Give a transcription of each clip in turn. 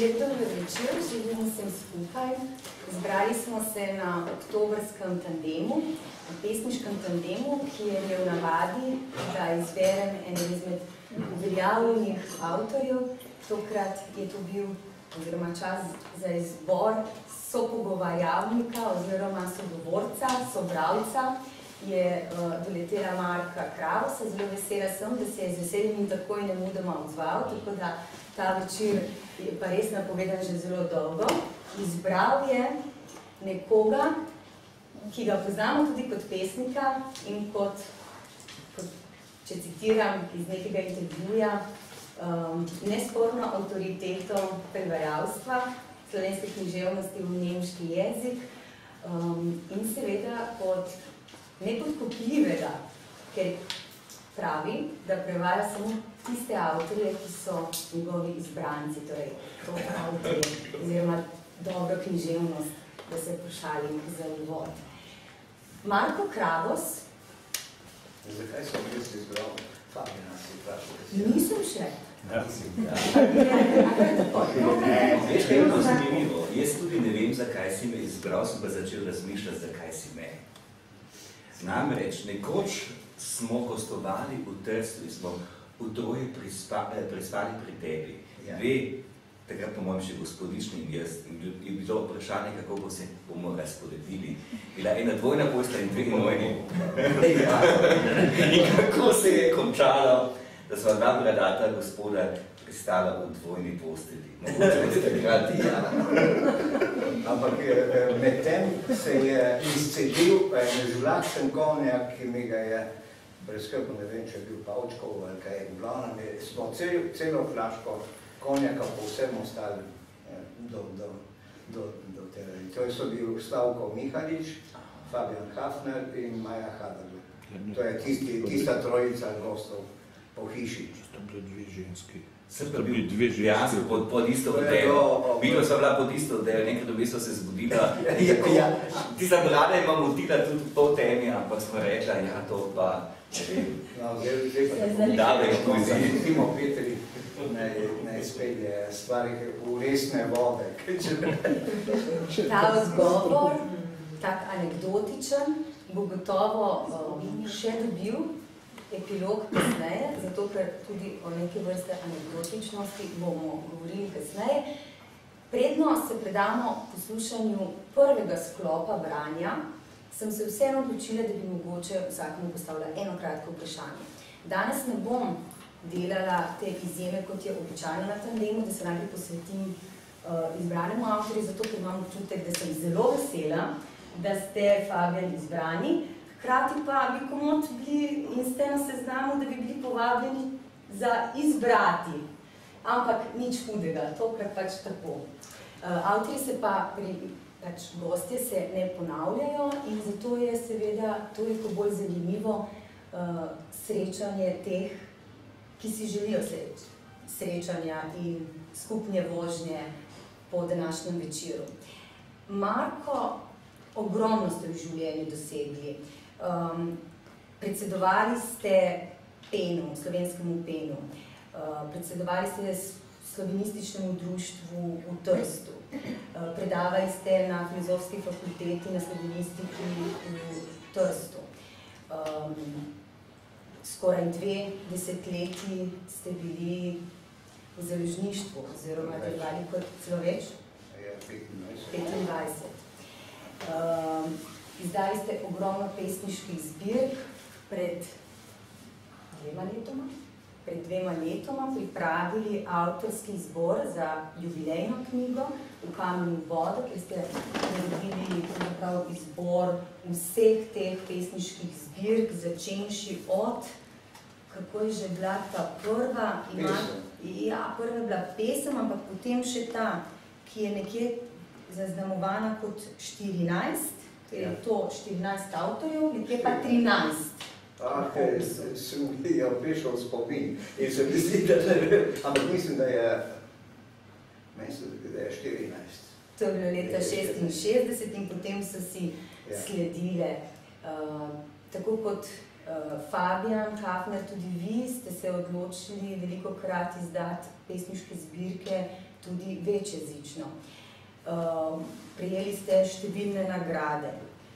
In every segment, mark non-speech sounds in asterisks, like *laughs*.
Lep dober večer, želim vsem skupaj. Zbrali smo se na oktobrskem tandemu, na pesniškem tandemu, ki je imel navadi, da izberem enega izmed uveljavljenih avtorjev. Tokrat je to bil oziroma čas za izbor sopogovarjavnika oziroma sogovorca, sobravca, je uh, doletela Marka Krausa. Zelo vesela sem, da se je z veseljem in takoj ne mudoma odzval, tako da ta večer je pa res napovedan že zelo dolgo. Izbral je nekoga, ki ga poznamo tudi kot pesnika in kot, kot če citiram iz nekega intervjuja, um, nesporno avtoriteto prevajalstva, slovenske književnosti v nemški jezik um, in seveda kot nepodkupljivega, ker pravi, da prevaja samo tiste avtorje, ki so njegovi izbranci, torej to avtorje, oziroma dobro književnost, da se pošalim za uvod. Marko Kravos. Zakaj sem jaz izbral Fabina, si vprašal? Nisem še. Veš, kaj je bilo zanimivo? Jaz tudi ne vem, zakaj si me izbral, sem pa začel razmišljati, zakaj si me. Namreč, nekoč smo gostovali v Trstu in smo v troje prispali, prispali pri tebi. Ja. Dve, takrat po mojem še gospodični in jaz, in je bilo vprašanje, kako bo se bomo razporedili. Bila ena dvojna posla in dve nojni. *laughs* in kako se je končalo, da smo dva bradata gospoda pristala v dvojni posteli. Mogoče takrat, ja. Ampak eh, medtem se je izcedil en žvlačen konjak, ki mi ga je brezkrbno, ne vem, če je bil Pavčkov ali kaj, v glavnem je, smo cel, celo flaško konjaka povsem ostali eh, do, do, do, do tega. In to so bil Slavko Mihalič, Fabian Hafner in Maja Haderle. To je tisti, tista trojica gostov po hiši. Tam bile dve ženski. Sem Sta pa bili bil dve ženski. dejansko pod, pod isto To je odelo. bilo- sem bila pod isto odelo, nekaj dobi so se zbudila. Ja, ja. Tista brada ima motila tudi pol temi, ampak smo rekla, ja, to pa, ne vem. Zdaj, zdaj pa Se tako zanima. Dave, kako si. Timo Petri naj, naj spelje stvari v resne vode. Ta odgovor, tak anekdotičen, bo gotovo um, še dobil epilog kasneje, zato ker tudi o neke vrste anekdotičnosti bomo govorili kasneje. Predno se predamo poslušanju prvega sklopa branja, sem se vseeno odločila, da bi mogoče vsakemu postavila eno kratko vprašanje. Danes ne bom delala te izjeme, kot je običajno na tandemu, da se najprej posvetim uh, izbranemu avtorju, zato ker imam občutek, da sem zelo vesela, da ste Fabian izbrani, hkrati pa bi komot bili in ste na seznamu, da bi bili povabljeni za izbrati. Ampak nič hudega, tokrat pač tako. Uh, avtorji se pa pri pač gostje se ne ponavljajo in zato je seveda toliko bolj zanimivo uh, srečanje teh, ki si želijo sreč, srečanja in skupne vožnje po današnjem večeru. Marko, ogromno ste v življenju dosegli. Um, predsedovali ste PEN-u, slovenskemu PEN-u, uh, predsedovali ste slovenističnemu društvu v Trstu, predavali ste na filozofski fakulteti na slovenistiki v Trstu. Um, skoraj dve desetletji ste bili v založništvu, oziroma delovali kot celo več, je 25. 25. Um, izdali ste ogromno pesniških zbirk pred dvema letoma. Pred dvema letoma pripravili avtorski zbor za jubilejno knjigo v kamenu vodo, kjer ste naredili pravzaprav izbor vseh teh pesniških zbirk, začenši od, kako je že bila ta prva, ima, ja, prva je bila pesem, ampak potem še ta, ki je nekje zaznamovana kot 14, ker je Ja. to 14 avtorjev, nekje pa 13. Ah, ker s- sem je prišel spomin in se mi zdi, da ne ampak mislim, da je, meni da je 14. To je bilo leta Je, je, 66 in potem so si Ja. sledile. Uh, tako kot uh, Fabian Hafner, tudi vi ste se odločili veliko krat izdati pesniške zbirke tudi večjezično. Um, prijeli ste številne nagrade,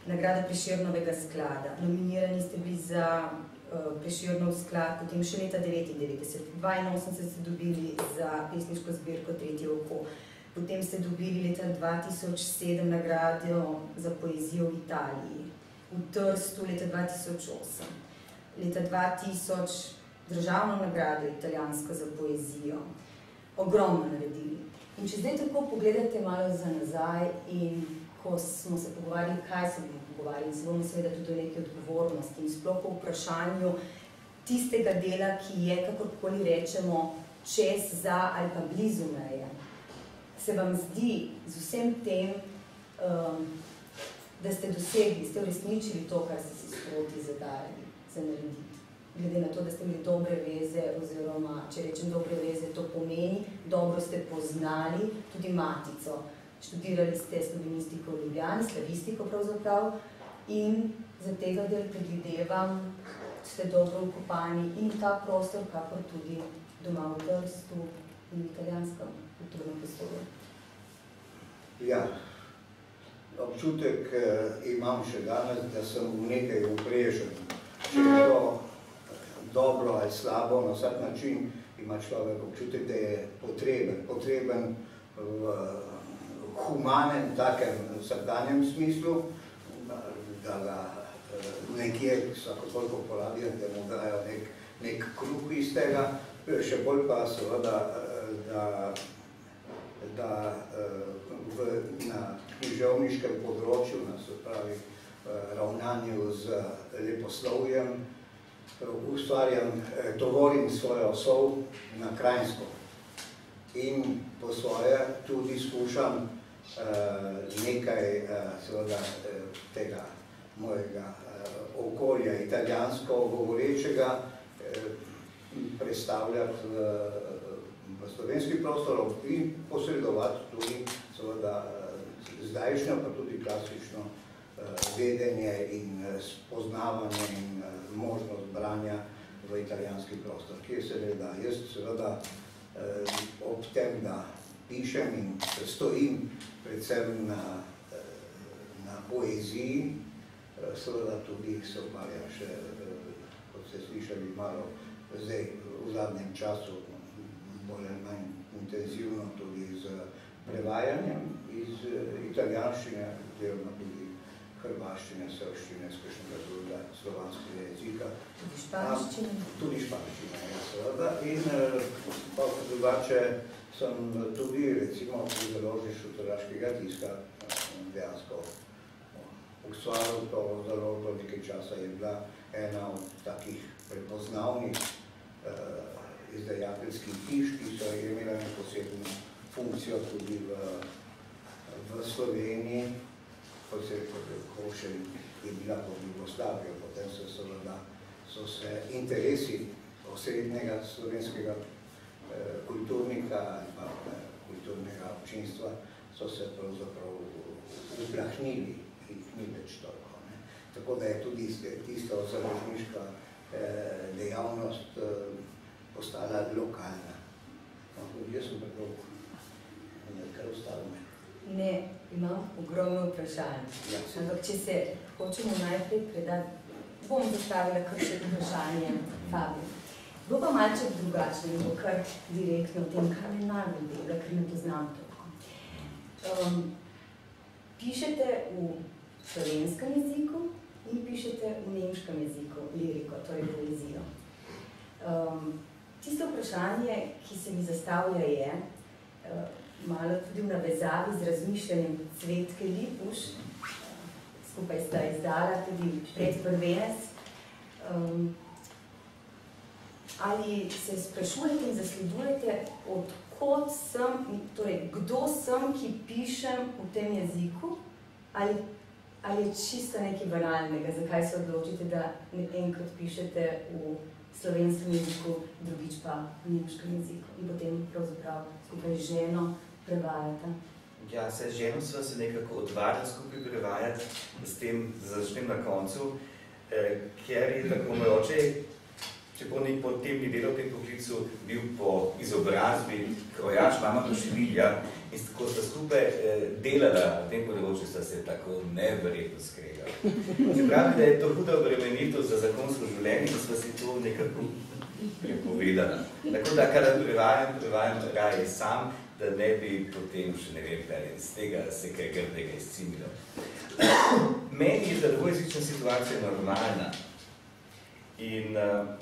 nagrada Preširnovega sklada, nominirani ste bili za uh, Preširnov sklad, potem še leta 1999, 82 ste dobili za pesniško zbirko Tretje oko, potem ste dobili leta 2007 nagrado za poezijo v Italiji, v Trstu leta 2008, leta 2000 državno nagrado italijansko za poezijo, ogromno naredili. In če zdaj tako pogledate malo za nazaj in ko smo se pogovarjali, kaj se bomo pogovarjali, se bomo seveda tudi neki odgovornosti in sploh o vprašanju tistega dela, ki je, kakorkoli rečemo, čez, za ali pa blizu meje. Se vam zdi z vsem tem, um, da ste dosegli, ste uresničili to, kar ste si sproti zadali za narediti? glede na to, da ste imeli dobre veze, oziroma če rečem dobre veze, to pomeni, dobro ste poznali tudi matico. Študirali ste slovenistiko v Ljubljani, slavistiko pravzaprav in za tega del predvidevam, ste dobro ukopani in ta prostor, kakor tudi doma v Trstu in italijanskem kulturnem prostoru. Ja, občutek eh, imam še danes, da sem v nekaj uprežen. Če je to dobro ali slabo, na vsak način ima človek občutek, da je potreben, potreben v humanem, takem vsakdanjem smislu, da ga eh, nekje vsako toliko porabijo, da mu dajo nek, nek kruh iz tega, še bolj pa seveda, eh, da, da eh, v, na književniškem področju, na se pravi, ravnanju z leposlovjem, ustvarjam, tovorim svojo osov na krajinsko in po svoje tudi skušam nekaj uh, seveda, tega mojega okolja italijansko govorečega predstavljati v, v slovenski prostor in posredovati tudi seveda zdajšnjo, pa tudi klasično vedenje in spoznavanje in možnost branja v italijanski prostor, ki je seveda, jaz seveda eh, ob tem, da pišem in stojim predvsem na, eh, na poeziji, eh, seveda tudi se ukvarjam še, eh, kot ste slišali, malo zdaj v zadnjem času, bolj ali manj intenzivno tudi z prevajanjem iz italijanščine, oziroma tudi hrvaščine, srščine, skakšnega drugega slovanskega jezika. Tudi španščine. Tudi španščine, ja, seveda. In pa drugače sem tudi, recimo, pri založništvu tolaškega tiska eh, dejansko ustvaril to založbo nekaj časa, je bila ena od takih prepoznavnih uh, izdajateljskih hiš, ki so imela posebno funkcijo tudi v, v Sloveniji, kot se je Košelj je bila pod Jugoslavijo, potem so, seveda, so se interesi osrednjega slovenskega eh, kulturnika ali pa kulturnega občinstva so se pravzaprav uplahnili in ni več toliko. Ne. Tako da je tudi tista založniška eh, dejavnost eh, postala lokalna. No, jaz sem tako nekaj ostalo me. Ne, imam ogromno vprašanj. Ja, Ampak, če se hočemo najprej predati, bom zastavila kar še vprašanje Fabi. Bo pa malček drugačno in bo kar direktno o tem, kar me najbolj dela, ker ne poznam toliko. Um, pišete v slovenskem jeziku in pišete v nemškem jeziku liriko, torej poezijo. Um, tisto vprašanje, ki se mi zastavlja je, uh, malo tudi v navezavi z razmišljanjem Cvetke Lipuš, skupaj sta izdala tudi predprvenec. Um, ali se sprašujete in zasledujete, odkot sem, torej kdo sem, ki pišem v tem jeziku, ali, ali je čisto nekaj banalnega, zakaj se odločite, da enkrat pišete v slovenskem jeziku, drugič pa v nemškem jeziku in potem pravzaprav skupaj z ženo prevajate? Ja, se z ženo sva se nekako odvažila skupaj prevajati, s tem začnem na koncu, eh, ker je tako moj oče čeprav ni po tem ni delal v tem poklicu, bil po izobrazbi krojač, mama pa šivilja in ko sta skupaj eh, delala v tem področju, sta se tako neverjetno skregala. Se pravi, da je to huda obremenitev za zakonsko življenje, da sva si to nekako prepovedala. Tako da, kada prevajam, prevajam raje sam, da ne bi potem še ne vem, kaj iz tega se kaj grdega izcimilo. Meni je ta dvojezična situacija normalna. In uh,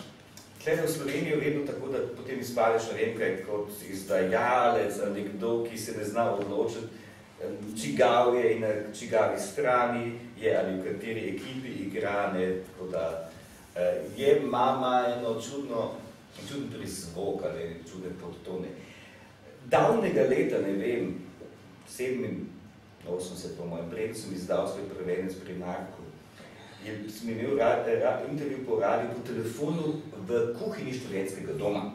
tle v Sloveniji je vedno tako, da potem izpadeš, ne vem kaj, kot izdajalec, nekdo, ki se ne zna odločiti, čigav je in na čigavi strani je ali v kateri ekipi igra, ne, tako da uh, je mama eno čudno, čudno tudi zvok ali čudne podtone. Davnega leta, ne vem, 87 po mojem bredu, sem izdal svoj prevedenc pri Marku. Je, sem imel rad, rad, intervju po radiju po telefonu v kuhinji študentskega doma.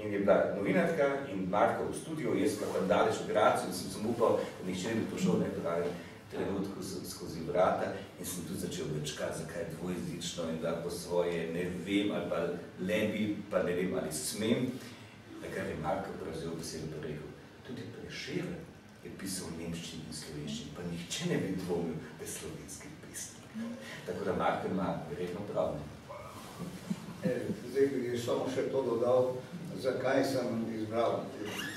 In je bila novinarka in Marko v studiu, jaz pa tam daleč v Gracu in sem sem upal, da nihče ne bi prišel ne pravi trenutku skozi vrata in sem tudi začel večkati, zakaj je dvojezično in da po svoje ne vem ali pa le bi, pa ne vem ali smem. Takrat je Marko prevzel besedo pa rekel, tudi Prešeren je pisal v nemščini in slovenščini, pa nihče ne bi dvomil, da je slovenski pisnik. Tako da Marko ima verjetno prav. Zdaj bi samo še to dodal, zakaj sem izbral.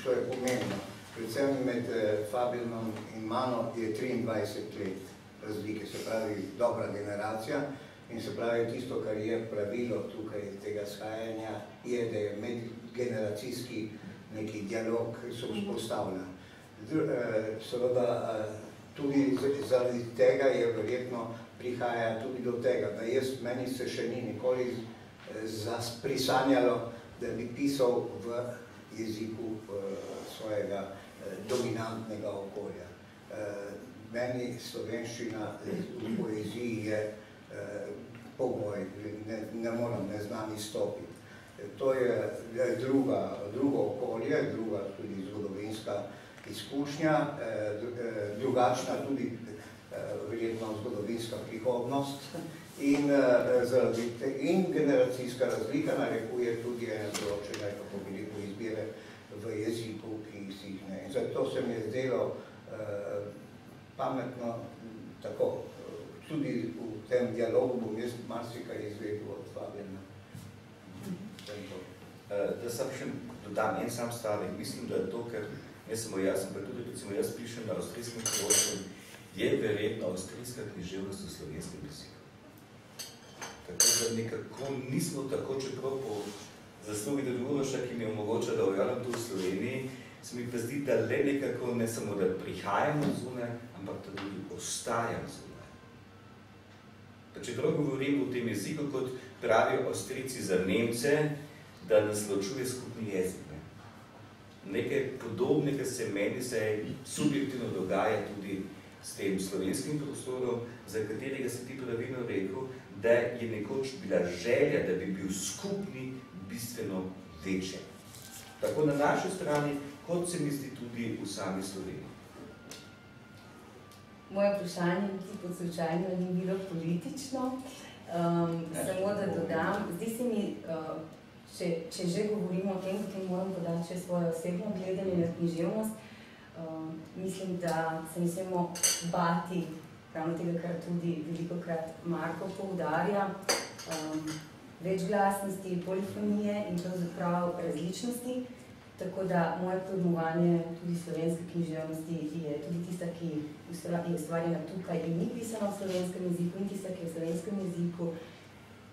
To je pomembno. Predvsem med Fabianom in mano je 23 let razlike, se pravi dobra generacija in se pravi tisto, kar je pravilo tukaj tega shajanja, je, da je medgeneracijski neki dialog, se vzpostavlja. Seveda tudi zaradi tega je verjetno prihaja tudi do tega, da jaz, meni se še ni nikoli prisanjalo, da bi pisal v jeziku svojega dominantnega okolja. Meni slovenščina v poeziji je pogoj, ne, ne moram, ne znam izstopiti. To je druga, drugo okolje, druga tudi zgodovinska izkušnja, drugačna tudi verjetno zgodovinska prihodnost in, zaradi te, in generacijska razlika narekuje tudi ene določene, kako bi rekel, izbire v jeziku, ki si jih ne. In zato se mi je zdelo uh, pametno tako, tudi v tem dialogu bom jaz marsikaj izvedel od Fabijana. Da sam še dodam en sam stavek, mislim, da je to, ker ne samo jaz, ampak tudi recimo jaz pišem na avstrijskem kološkem, je verjetno avstrijska književnost v slovenskem jeziku. Tako da nekako nismo tako, čeprav po zaslugi Deduroša, ki mi omogoča, da ojavljam tu v Sloveniji, se mi pa zdi, da le nekako ne samo, da prihajamo zunaj, ampak da tudi ostajam zunaj. Pa čeprav govorim v tem jeziku, kot pravijo Avstrijci za Nemce, da nas ločuje skupni jezik. Ne? Nekaj podobnega se meni se subjektivno dogaja tudi s tem slovenskim prostorom, za katerega se ti pravilno rekel, da je nekoč bila želja, da bi bil skupni bistveno večje. Tako na naši strani, kot se mi zdi tudi v sami Sloveniji. Moje vprašanje ti pod slučajno ni bilo politično, um, samo da dodam, zdi se mi, uh, če, če že govorimo o tem, potem moram podati še svoje osebno gledanje na književnost. Uh, mislim, da se ne smemo bati ravno tega, kar tudi veliko krat Marko poudarja, um, večglasnosti, polifonije in pravzaprav različnosti. Tako da moje pojmovanje tudi slovenske književnosti je tudi tista, ki je ustvarjena tukaj in ni pisana v slovenskem jeziku, in tista, ki je v slovenskem jeziku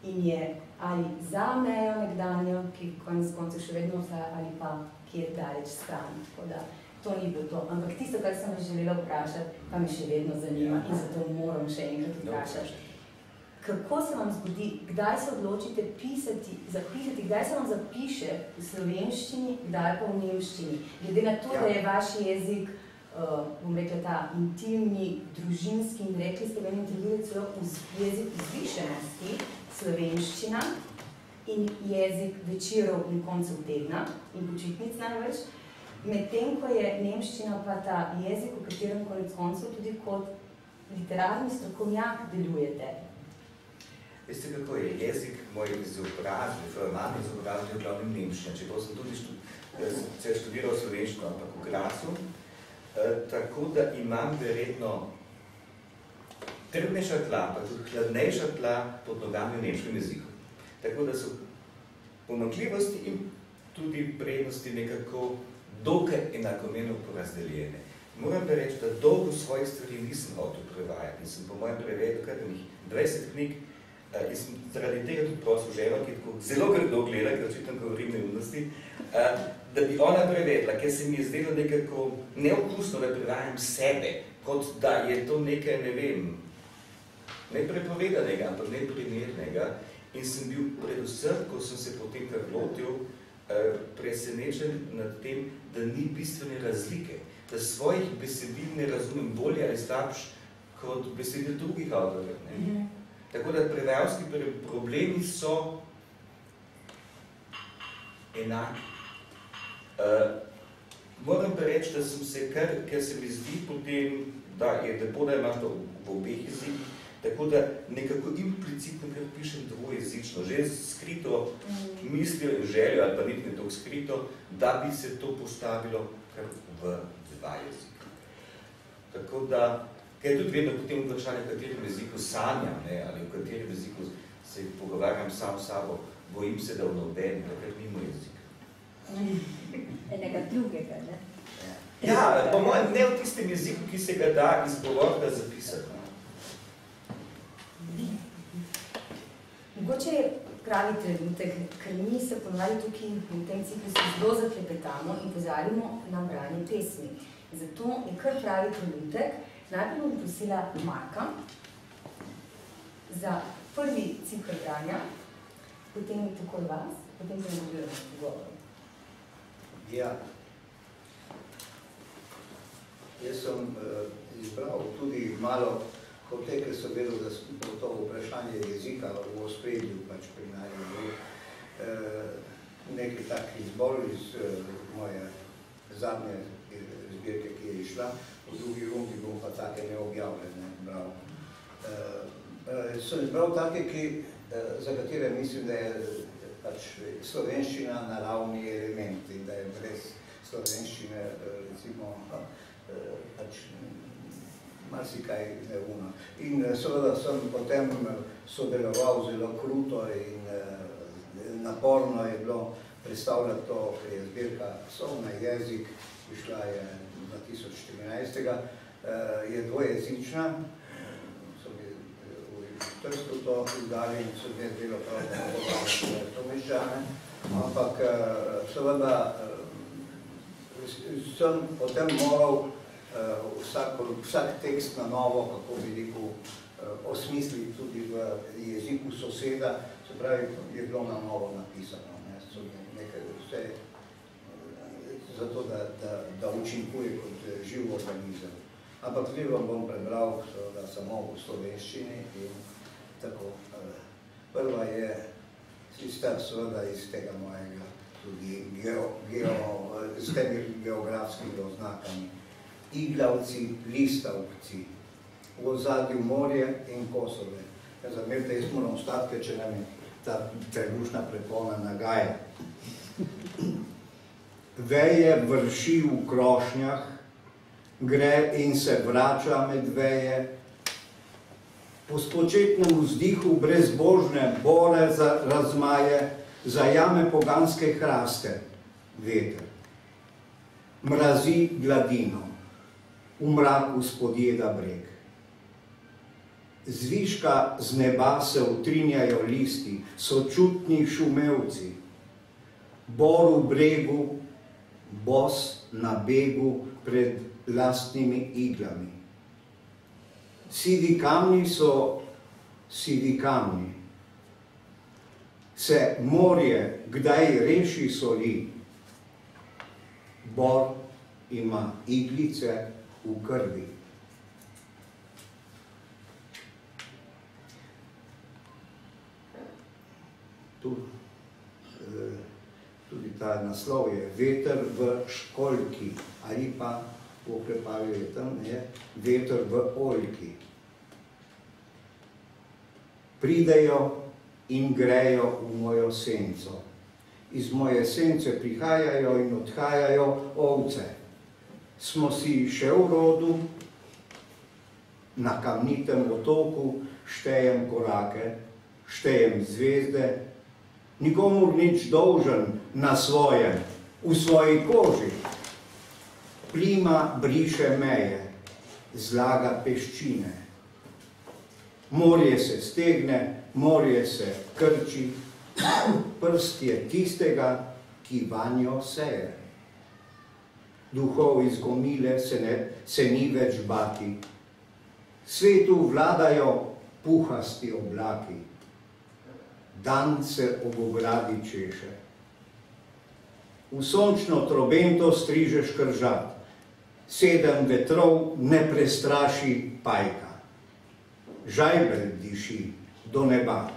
in je ali za mejo nekdanjo, ki konec koncev še vedno obstaja, ali pa ki je daleč stran. Tako da to ni bilo to. Ampak tisto, kar sem želela vprašati, pa me še vedno zanima in zato moram še enkrat vprašati. Kako se vam zgodi, kdaj se odločite pisati, zapisati, kdaj se vam zapiše v slovenščini, kdaj pa v nemščini? Glede na to, ja. da je vaš jezik, uh, bom rekla, ta intimni, družinski in rekli ste v enem intervjuju celo jezik vzvišenosti, slovenščina in jezik večerov in koncev tedna in počitnic največ, medtem ko je nemščina pa ta jezik, v katerem konec koncev tudi kot literarni strokovnjak delujete. Veste, kako je jezik moj izobrazbe, formalni izobrazbe, v glavnem nemščina, čeprav sem tudi štud, eh, študiral slovenščino, ampak v Grasu, eh, tako da imam verjetno trdnejša tla, pa tudi hladnejša tla pod nogami v nemškem jeziku. Tako da so pomakljivosti in tudi prednosti nekako dokaj enakomerno porazdeljene. Moram pa reči, da dolgo svojih stvari nisem hotel prevajati sem po mojem prevedel kar 20 knjig, Uh, in sem zaradi tega tudi prosil ženo, ki tako zelo grdo gleda, ker očitam govorim neumnosti, uh, da bi ona prevedla, ker se mi je zdelo nekako neokusno, da prevajam sebe, kot da je to nekaj, ne vem, ne prepovedanega, ampak ne primernega. In sem bil predvsem, ko sem se potem kar lotil, presenečen nad tem, da ni bistvene razlike, da svojih besedil ne razumem bolje ali slabš kot besedil drugih avtorjev. Mm -hmm. Tako da prevajalski problemi so enaki. Uh, moram pa reči, da sem se kar, ker se mi zdi potem, da je lepo, da imaš to v obeh jezikih, tako da nekako implicitno kar pišem dvojezično, že skrito mislijo in željo, ali pa niti ne tako skrito, da bi se to postavilo kar v dva jezika. Tako da Ker je tudi vedno potem vprašanje, v katerem jeziku sanjam, ne, ali v katerem jeziku se pogovarjam sam s sabo, bojim se, da v nobeni, takrat nimo jezika. *laughs* Enega drugega, ne? Ja, po mojem, ne v tistem jeziku, ki se ga da izgovorda zapisati. Mogoče je pravi trenutek, ker mi se ponovali tukaj v tem ciklusu zelo zaklepetamo in pozarimo na branje pesmi. Zato je kar pravi trenutek, Najprej bom prosila Marka za prvi cikl branja, potem tako vas, potem se bomo pogovorili. Ja. Jaz sem uh, izbral tudi malo hote, ker sem vedel, da bo to vprašanje jezika v ospredju pač pri najbolj. Uh, nekaj takih zbor iz uh, moje zadnje zbirke, ki je išla, v drugi rundi bom pa take neobjavljene bral. Uh, sem izbral take, za katere mislim, da je pač slovenščina naravni element in da je brez slovenščine, recimo, pač marsikaj neumno. In uh, seveda sem potem sodeloval zelo kruto in uh, naporno je bilo predstavljati to, ker je zbirka Sovna jezik, išla je 2014. Uh, je dvojezična, so mi v Trstu to izdali in so mi zdelo prav, da je to meščane. Ampak seveda sem potem moral vsak, vsak tekst na novo, kako bi rekel, uh, osmisliti tudi v jeziku soseda, se pravi, je bilo na novo napisano. Ne? So nekaj vse zato, da, da, da učinkuje kot eh, živ organizem. Ampak tudi vam bom prebral da samo v slovenščini in tako. Eh, prva je tista seveda iz tega mojega tudi geo, geo, z temi geografskimi oznakami. Iglavci, listavci, v ozadju morje in Kosove. Ja, zamerite, jaz moram ostati, če nam je ta trebušna prepona nagaja veje vrši v krošnjah, gre in se vrača med veje, po spočetnem vzdihu brezbožne bore za razmaje, zajame poganske hraste, veter. Mrazi gladino, v mraku spodjeda breg. Zviška z neba se utrinjajo listi, sočutni šumevci, bor v bregu bos na begu pred lastnimi iglami. Sivi kamni so sivi kamni. Se morje kdaj reši soli, bor ima iglice v krvi. Tu, eh, tudi ta naslov je veter v školjki ali pa v oklepaju je tam, je veter v oljki. Pridejo in grejo v mojo senco. Iz moje sence prihajajo in odhajajo ovce. Smo si še v rodu, na kamnitem otoku štejem korake, štejem zvezde, nikomu nič dolžen na svojem, v svoji koži. Plima briše meje, zlaga peščine. Morje se stegne, morje se krči, prst je tistega, ki vanjo seje. Duhov iz gomile se, ne, se ni več bati. Svetu vladajo puhasti oblaki. Dan se ob ogradi češe. V sončno trobento strižeš kržat. Sedem vetrov ne prestraši pajka. Žajbel diši do neba.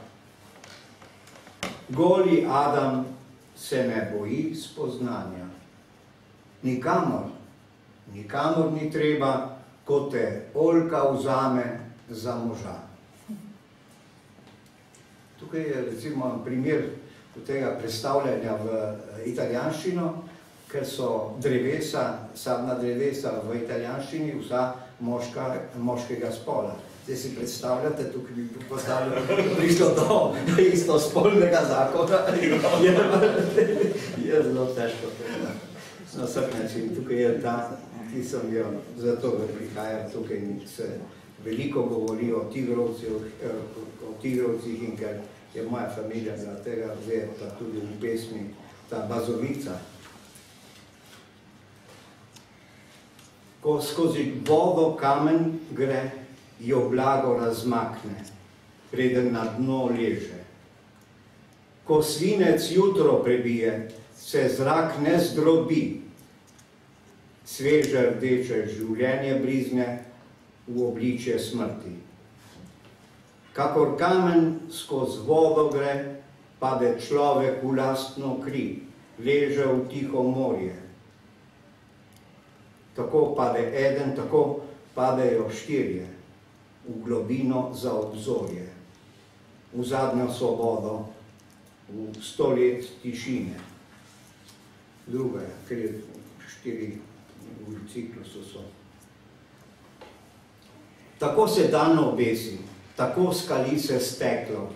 Goli Adam se ne boji spoznanja. Nikamor, nikamor ni treba, ko te Olka vzame za moža. Tukaj je recimo primer tega predstavljanja v eh, italijanščino, ker so drevesa, sadna drevesa v italijanščini vsa moška, moškega spola. Zdaj si predstavljate, tukaj bi postavljal prišlo do isto spolnega zakona, *laughs* je, je zelo težko. Na vsak način, tukaj je ta, ki sem jo, zato prihajam tukaj in se veliko govori o tigrovcih, o tigrovcih in ker je moja familija za tega ve, pa tudi v pesmi ta bazovica. Ko skozi vodo kamen gre, jo blago razmakne, preden na dno leže. Ko svinec jutro prebije, se zrak ne zdrobi, sveže rdeče življenje brizne v obličje smrti. Kakor kamen skozi vodo gre, pade človek v lastno kri, leže v tiho morje. Tako pade eden, tako padejo štirje v globino za obzorje, v zadnjo svobodo, v sto let tišine. Druga je, ker je štiri v ciklusu so. Tako se dan obesi, tako skali se steklo,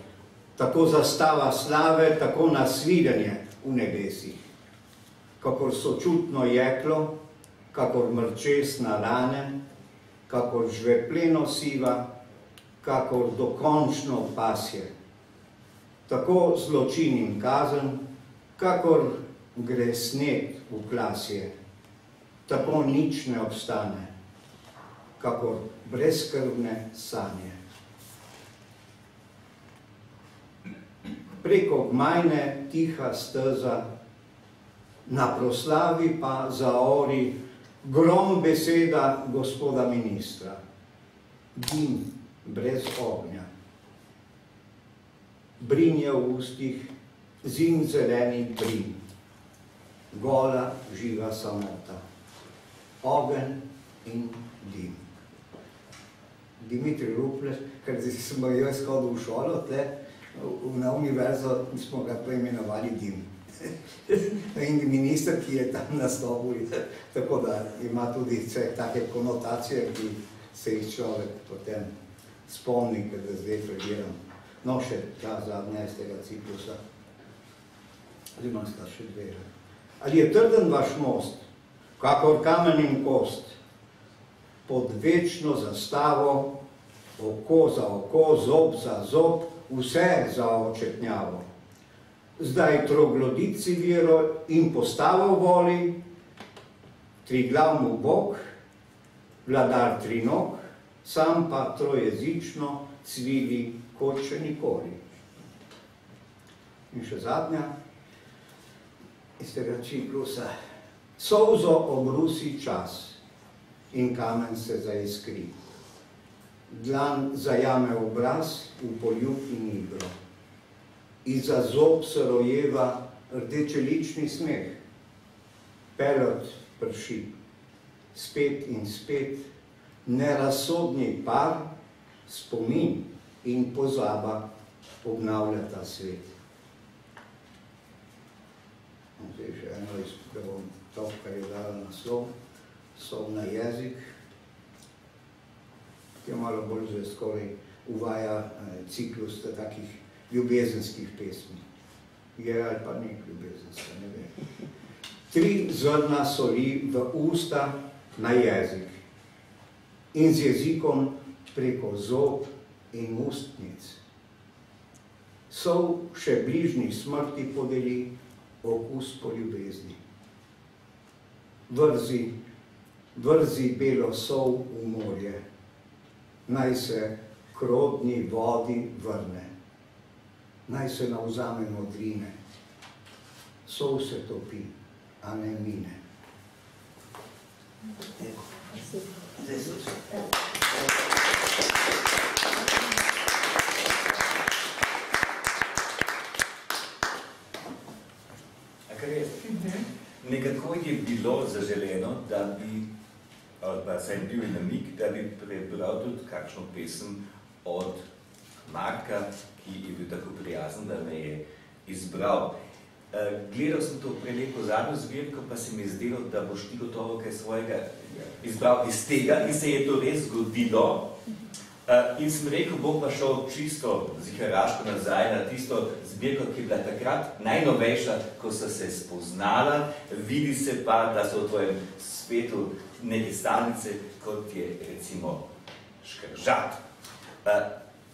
tako zastava slave, tako nasvidenje v nebesih. Kakor sočutno jeklo, kakor mrčes na rane, kakor žvepleno siva, kakor dokončno pasje. Tako zločin in kazen, kakor gre sneg v klasje, tako nič ne obstane, kakor brezkrbne sanje. Preko gmajne tiha steza, na proslavi pa zaori grom beseda gospoda ministra, dim brez ognja, brinje v ustih, zim zeleni brin, gola živa samota, ogen in dim. Dimitri Ruples, ker smo jo izhodil v šolo, tle, na univerzo smo ga poimenovali dim. *laughs* in minister, ki je tam nastopil, tako da ima tudi vse take konotacije, ki se jih človek potem spomni, da zdaj pregiram. No, še ta zadnja iz tega ciklusa. Ali imam sta še dve? Ali je trden vaš most, kakor kamen in kost, pod večno zastavo, oko za oko, zob za zob, vse za očetnjavo zdaj troglodici vero in postavo voli, tri glavno bog, vladar tri nog, sam pa trojezično cvili kot še nikoli. In še zadnja iz tega ciklusa. Solzo obrusi čas in kamen se zaiskri. Dlan zajame obraz v poljub in igro iza zob se rojeva rdečelični smeh. Pelot prši, spet in spet, nerazsodni par, spomin in pozaba obnavlja ta svet. Zdaj še eno izpogledom to, kar je dala naslov, sol na jezik, ki je malo bolj skoraj uvaja eh, ciklus takih ljubezenskih pesmi. Je ali pa nek ljubezenska, ne vem. Tri zrna soli v usta na jezik in z jezikom preko zob in ustnic. Sol še bližnji smrti podeli okus po ljubezni. Vrzi, vrzi belo sol v morje, naj se krodni vodi vrne, naj se navzame modrine, sol se topi, a ne mine. Zdaj se Nekako je bilo zaželeno, da bi, ali pa sem bil namik, da bi prebral tudi kakšno pesem od Marka, ki je bil tako prijazen, da me je izbral. Uh, gledal sem to prelepo zadnjo zbirko, pa se mi je zdelo, da boš ti gotovo kaj svojega izbral iz tega in se je to res zgodilo. Uh, in sem rekel, bom pa šel čisto ziharaško nazaj na tisto zbirko, ki je bila takrat najnovejša, ko so se spoznala. Vidi se pa, da so v tvojem svetu neke stanice, kot je recimo škržat. Uh,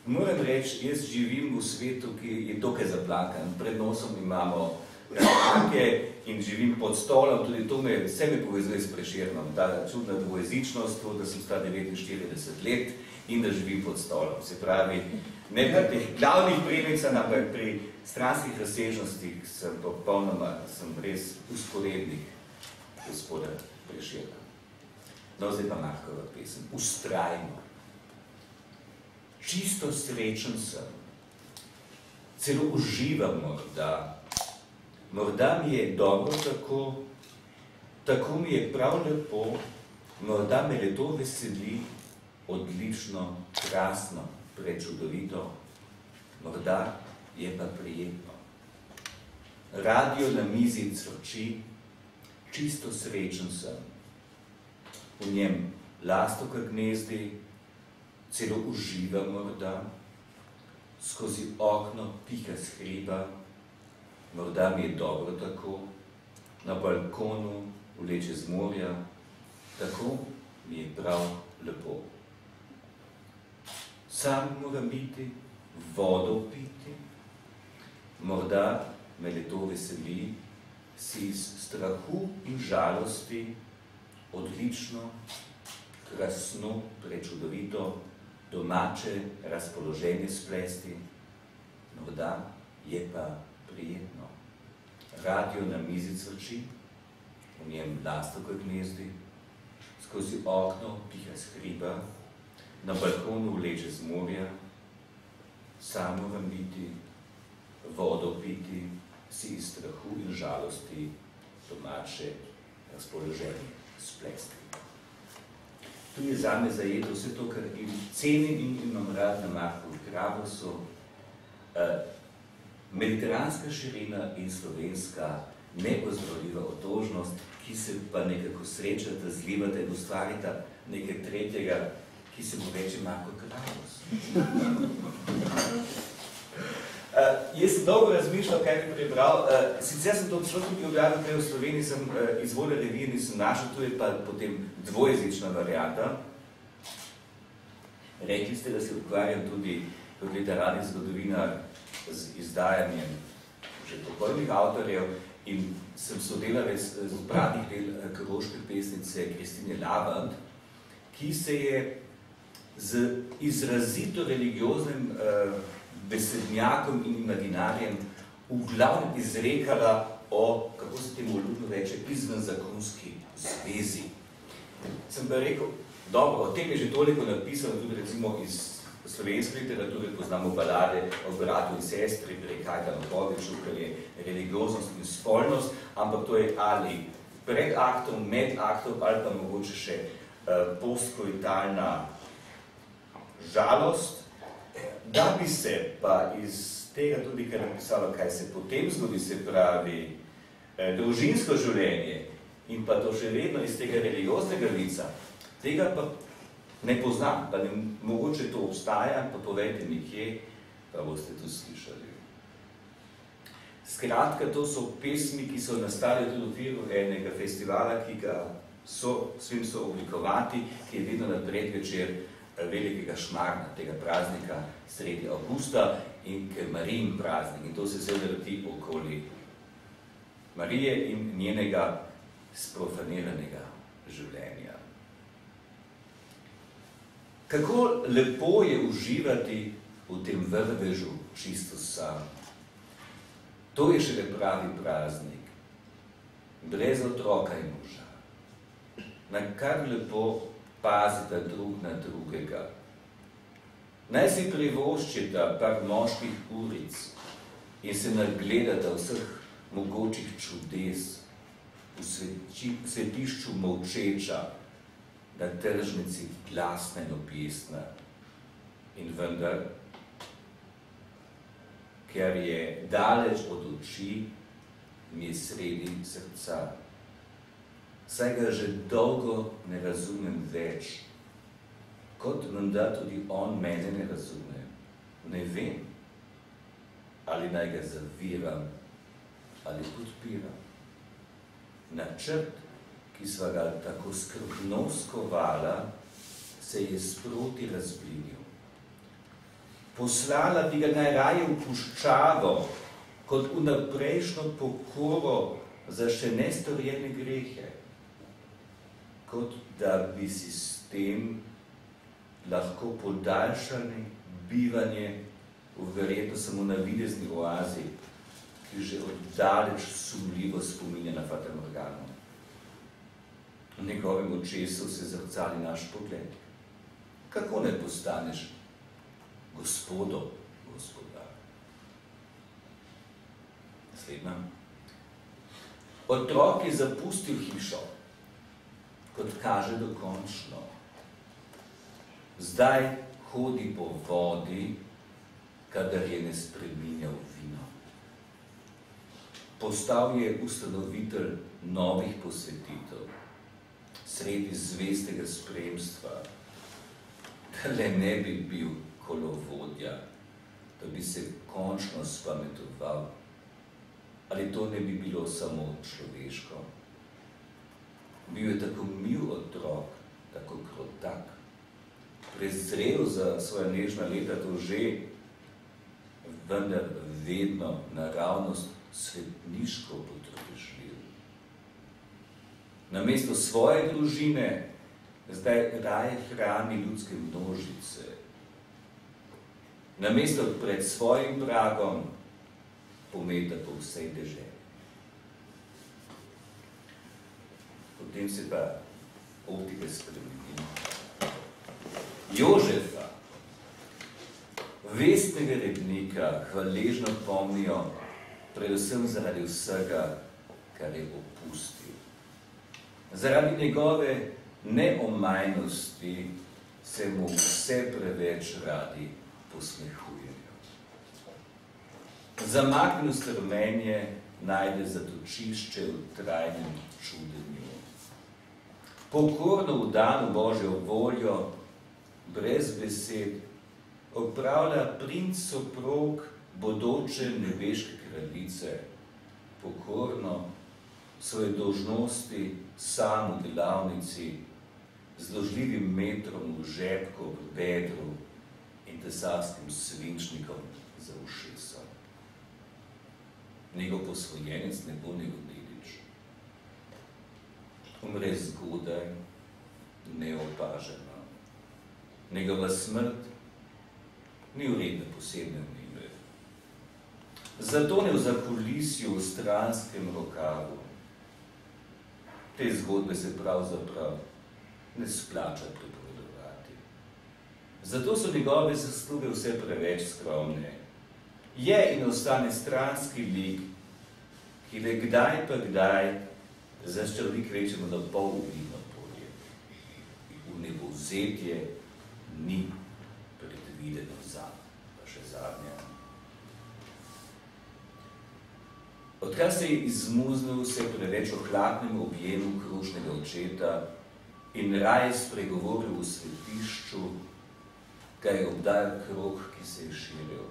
moram reči, jaz živim v svetu, ki je dokaj zaplankan. Pred nosom imamo razlike in živim pod stolom, tudi to me vse me povezuje s preširnom. Ta čudna dvojezičnost, to, da sem sta 49 let, in da živim pod stolom. Se pravi, ne pri teh glavnih premicah, ampak pri stranskih razsežnostih sem popolnoma, sem res usporednik gospoda Preširna. No, zdaj pa Markova pesem. Ustrajno. Čisto srečen sem. Celo uživam morda. Morda mi je dobro tako, tako mi je prav lepo, morda me le to veseli, odlično, krasno, prečudovito, morda je pa prijetno. Radio na mizi crči, čisto srečen sem. V njem lastoka gnezdi, celo uživa morda, skozi okno piha z hriba, morda mi je dobro tako, na balkonu vleče z morja, tako mi je prav lepo sam moram biti, vodo piti, morda me le to veseli, si iz strahu in žalosti odlično, krasno, prečudovito, domače razpoloženje splesti, morda je pa prijetno. Radio na mizi cvrči, v njem lastok gnezdi, skozi okno piha z hriba, na balkonu vleče z morja, sam moram biti, vodo piti, si iz strahu in žalosti domače razpoloženje splesti. Tu je zame zajeto vse to, kar im cenim in imam rad na Markovi Kravosu, uh, mediteranska širina in slovenska neozdravljiva otožnost, ki se pa nekako srečata, zlivata in ustvarita nekaj tretjega, ki se mu reče Marko Kravos. Uh, *laughs* jaz sem dolgo razmišljal, kaj bi prebral. Uh, sicer sem to šlo tudi objavil prej v Sloveniji, sem uh, izvolil revij in sem našel, tu je pa potem dvojezična varianta. Rekli ste, da se ukvarjam tudi kot literarni zgodovinar z izdajanjem že poprvih avtorjev in sem sodelavec z obradnih del kroške pesnice Kristine Lavand, ki se je z izrazito religioznim uh, besednjakom in imaginarjem v glavnem izrekala o, kako se temu ljudno reče, izven zakonski zvezi. Sem pa rekel, dobro, o tem je že toliko napisano, tudi recimo iz slovenske literature, poznamo balade o bratu in sestri, prekaj tam Boviču, kar je religioznost in spolnost, ampak to je ali pred aktom, med aktom, ali pa mogoče še uh, postkoitalna žalost, Da bi se pa iz tega tudi, kar napisalo, kaj se potem zgodi, se pravi, eh, družinsko življenje in pa to še vedno iz tega religioznega lica, tega pa ne poznam, pa ne, mogoče to obstaja, pa povejte mi kje, pa boste to slišali. Skratka, to so pesmi, ki so nastali tudi v okviru enega festivala, ki ga so, svim so oblikovati, ki je vedno na predvečer eh, velikega šmarna, tega praznika sredi avgusta in ker Marijin praznik. In to se vse vrti okoli Marije in njenega sprofaniranega življenja. Kako lepo je uživati v tem vrvežu čisto sam. To je šele pravi praznik. Brez otroka in moža. Na kar lepo pazita drug na drugega. Naj si privoščita par moških uric in se nagledata vseh mogočih čudes v svetišču molčeča, na tržnici glasna in opisna. In vendar, ker je daleč od oči, mi je sredi srca. Saj ga že dolgo ne razumem več, kot menda tudi on mene ne razume. Ne vem, ali naj ga zaviram, ali podpiram. Načrt ki sva ga tako skrbno skovala, se je sproti razblinil. Poslala bi ga najraje v puščavo, kot v naprejšnjo pokoro za še nestorjene grehe, kot da bi si s tem lahko podaljšali bivanje v verjetno samo na videzni oazi, ki že oddaleč sumljivo spominja na Fatamorgano. V njegovem očesu se zrcali naš pogled. Kako ne postaneš gospodo, gospodar? Naslednja. Otrok je zapustil hišo, kot kaže dokončno. Zdaj hodi po vodi, kadar je ne spreminjal vino. Postal je ustanovitelj novih posvetitev sredi zvestega spremstva, da le ne bi bil kolovodja, da bi se končno spametoval, ali to ne bi bilo samo človeško. Bil je tako mil otrok, tako krotak, prezrel za svoje nežna leta to že, vendar vedno naravnost svetniško potrpežljiv na mesto svoje družine, zdaj raje hrani ljudske množice. Na mesto pred svojim pragom pometa po vsej deželi. Potem se pa optike spremeni. Jožefa, vestnega rednika, hvaležno pomnijo predvsem zaradi vsega, kar je opustil zaradi njegove neomajnosti se mu vse preveč radi posmehujejo. Zamaknil strmenje najde zatočišče v trajnem čudenju. Pokorno v danu Božjo voljo, brez besed, opravlja princ soprog bodoče nebeške kraljice, pokorno svoje dožnosti sam v delavnici, z ložljivim metrom v žepko v bedru in tesarskim svinčnikom za ušesom. Njegov posvojenec ne bo njegov dedič. Umre zgodaj, neopaženo. Njegova smrt ni uredna posebne mile. Zato ne v zakulisju v stranskem rokavu, te zgodbe se pravzaprav ne splača pripovedovati. Zato so njegove zasluge vse preveč skromne. Je in ostane stranski lik, ki le kdaj pa kdaj zaščrli kvečemo na pol vino polje. V nebozetje ni predvideno za. pa še zadnja. Odkar se je izmuznil se preveč o hladnem objemu krušnega očeta in raje spregovoril v svetišču, ga je obdajal krok, ki se je širil.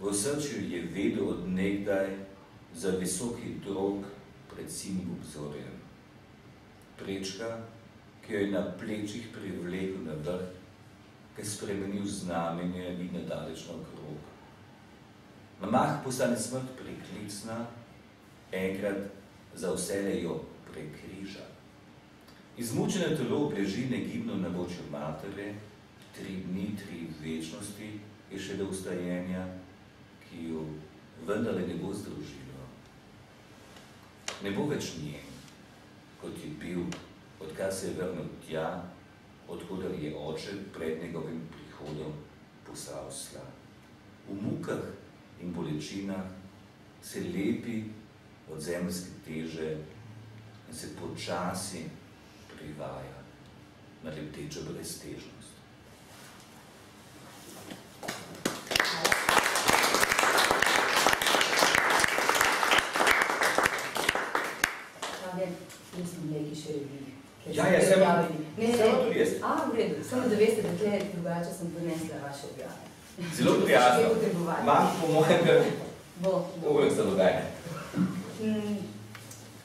V srčju je vedel od nekdaj za visoki drog pred sinim obzorjem. Prečka, ki jo je na plečih privlekel na vrh, ki je spremenil znamenje in nedaleč na krog. Na mah postane smrt preklicna, enkrat za vse jo prekriža. Izmučene telo obleži negibno na bočju matere, tri dni, tri večnosti je še do ustajenja, ki jo vendarle ne bo združilo. Ne bo več njen, kot je bil, odkar se je vrnil tja, odkudar je oče pred njegovim prihodom poslal sla. V mukah in bolečinah se lepi od zemljske teže in se počasi privaja na leptečo breztežnost. Ja, ja, sem, ne, ne, sem tudi jaz. A, v redu, samo da veste, da tle drugače sem prinesla vaše objave. Zelo prijazno. Imam po mojem, kar bo. uvek za dogajanje. Mm,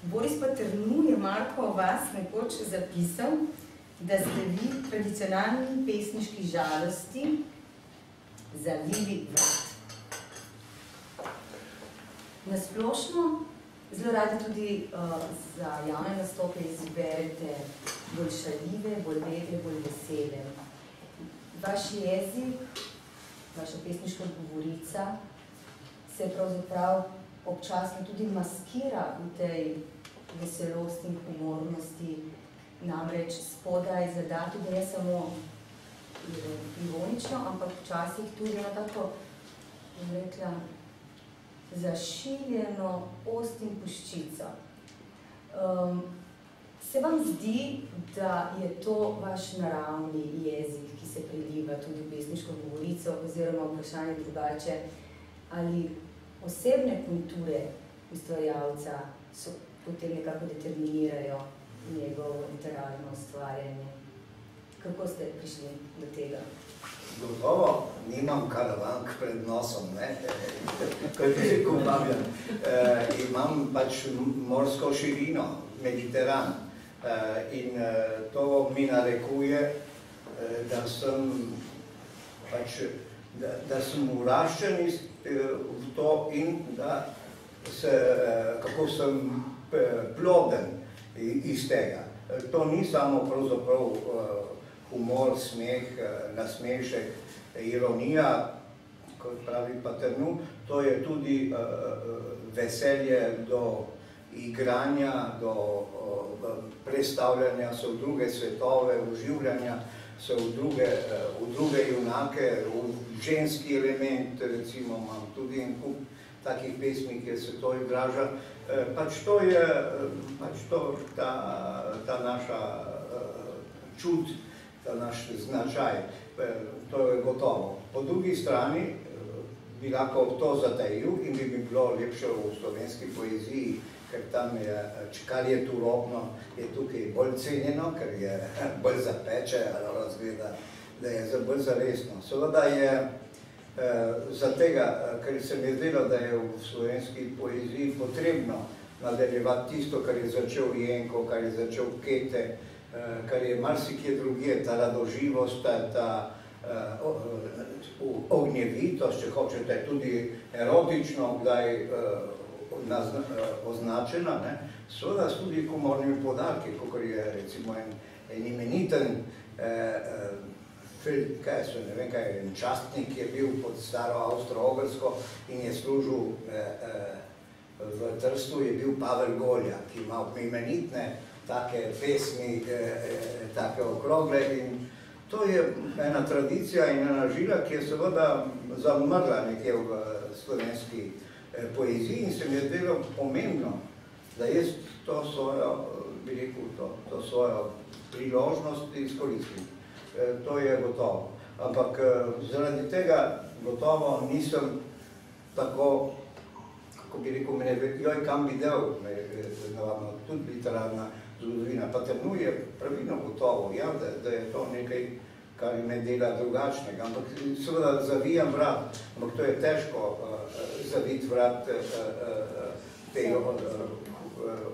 Boris Paternu je Marko o vas nekoč zapisal, da ste vi tradicionalni pesniški žalosti zavili vrat. Nasplošno zelo radi tudi uh, za javne nastope izberete bolj šaljive, bolj vedre, bolj vesele. Vaš jezik vaša pesniška govorica se pravzaprav občasno tudi maskira v tej veselosti in humornosti, namreč spodaj zada tudi ne samo ironično, ampak včasih tudi na tako, bom rekla, zašiljeno ost in puščico. Um, Se vam zdi, da je to vaš naravni jezik, ki se preliva tudi v pesniško govorico, oziroma vprašanje drugače, ali osebne kulture ustvarjalca so potem nekako determinirajo njegovo literarno ustvarjanje? Kako ste prišli do tega? Gotovo nimam karavank pred nosom, ne, kot rekel Fabian. E, imam pač morsko širino, Mediteran. Eh, in eh, to mi narekuje, eh, da sem, pač, da, da sem uraščen iz, v to in da se, kako sem ploden iz tega. To ni samo pravzaprav humor, smeh, nasmešek, ironija, kot pravi Paternu, to je tudi veselje do igranja, do predstavljanja so v druge svetove, uživljanja so v druge, eh, v druge junake, v ženski element, recimo imam tudi en kup takih pesmi, kjer se to igraža. Eh, pač to je eh, pač to, ta, ta naša čud, ta naš značaj, to je gotovo. Po drugi strani bi lahko to zatejil in bi mi bilo lepše v slovenski poeziji, ker tam je, kar je turobno, je tukaj bolj cenjeno, ker je *laughs* bolj zapeče, ali razgleda, da je bolj zaresno. Seveda je eh, za tega, eh, ker se mi je zdelo, da je v slovenski poeziji potrebno nadaljevati tisto, kar je začel Jenko, kar je začel Kete, eh, kar je marsikje drugje, ta radoživost, ta, ta ognjevitost, če hočete, tudi erotično, kdaj Eh, označena, ne, seveda s tudi komornimi podarki, kot je recimo en, en imeniten eh, eh, film, kaj so, ne vem kaj, en častnik, je bil pod staro Avstro-Ogrsko in je služil eh, eh, v Trstu, je bil Pavel Golja, ki ima imenitne take pesmi, eh, eh, take okrogle in to je ena tradicija in ena žila, ki je seveda zamrla nekje v slovenski Eh, poeziji in se mi je zdelo pomembno, da jaz to svojo, bi rekel, to, to svojo priložnost izkoristim. To je gotovo. ampak zaradi tega gotovo nisem tako, kako bi rekel, mene, joj, kam bi del, navadno, tudi literarna zgodovina, pa temnuje pravilno gotovo, ja, da, da je to nekaj, kar me dela drugačnega, ampak seveda zavijam vrat, ampak to je težko uh, zaviti vrat uh, uh, te uh,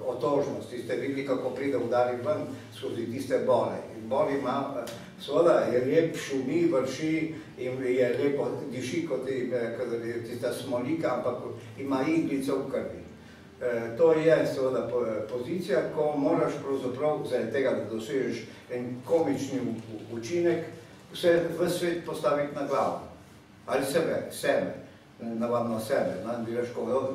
otožnosti. Ste videli, kako pride udari ven skozi tiste bole. In bol ima, seveda je lep, šumi, vrši in je lepo, diši kot je tista smolika, ampak ima iglico v krvi. To je seveda pozicija, ko moraš pravzaprav zaradi tega, da dosežeš en komični učinek, vse v svet postaviti na glavo. Ali sebe, sebe, navadno sebe, ne bi reč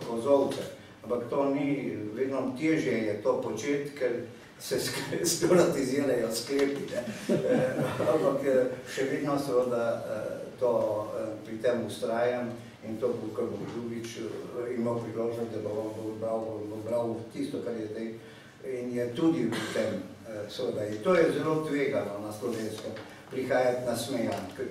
kozovce. Ampak to ni, vedno težje je to početi, ker se skoratizirajo *laughs* sklepi. Ampak še vedno seveda to pri tem ustrajam in to bo, kar bom drugič imel priložnost, da bom bral, bom bral tisto, kar je zdaj. In je tudi v tem, seveda, in to je zelo tvegano na slovenskem, prihajati na smejan, ker,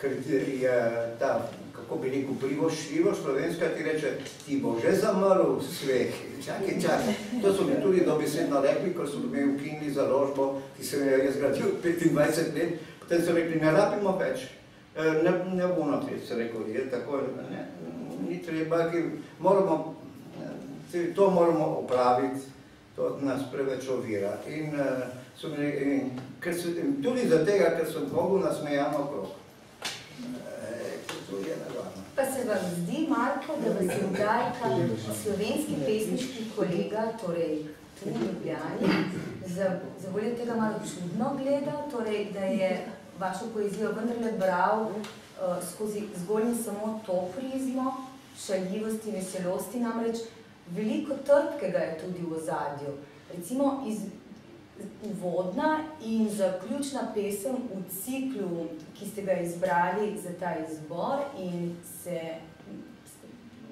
ker je ta, kako bi rekel, privošljivo slovenska, ti reče, ti bo že zamrl sveh, čakaj, čakaj. To so mi tudi dobesedno rekli, ko so mi ukinili založbo, ki se je zgradil 25 let, potem so rekli, ne rabimo več, ne, ne bo naprej, se rekel, je tako, ne, ni treba, ki moramo, to moramo opraviti, to nas preveč ovira. In, so mi, in, ker so, tudi za tega, ker sem Bogu nasmejan okrog. Nevarno. Pa se vam zdi, Marko, da vas je Ugajka, slovenski pesniški kolega, torej tu v Ljubljani, za, za voljo tega malo čudno gleda, torej, da je vašo poezijo vendarle bral uh, skozi zgolj in samo to prizmo, šaljivosti, veselosti, namreč veliko trpkega je tudi v ozadju. Recimo iz uvodna in zaključna pesem v ciklu, ki ste ga izbrali za ta izbor in se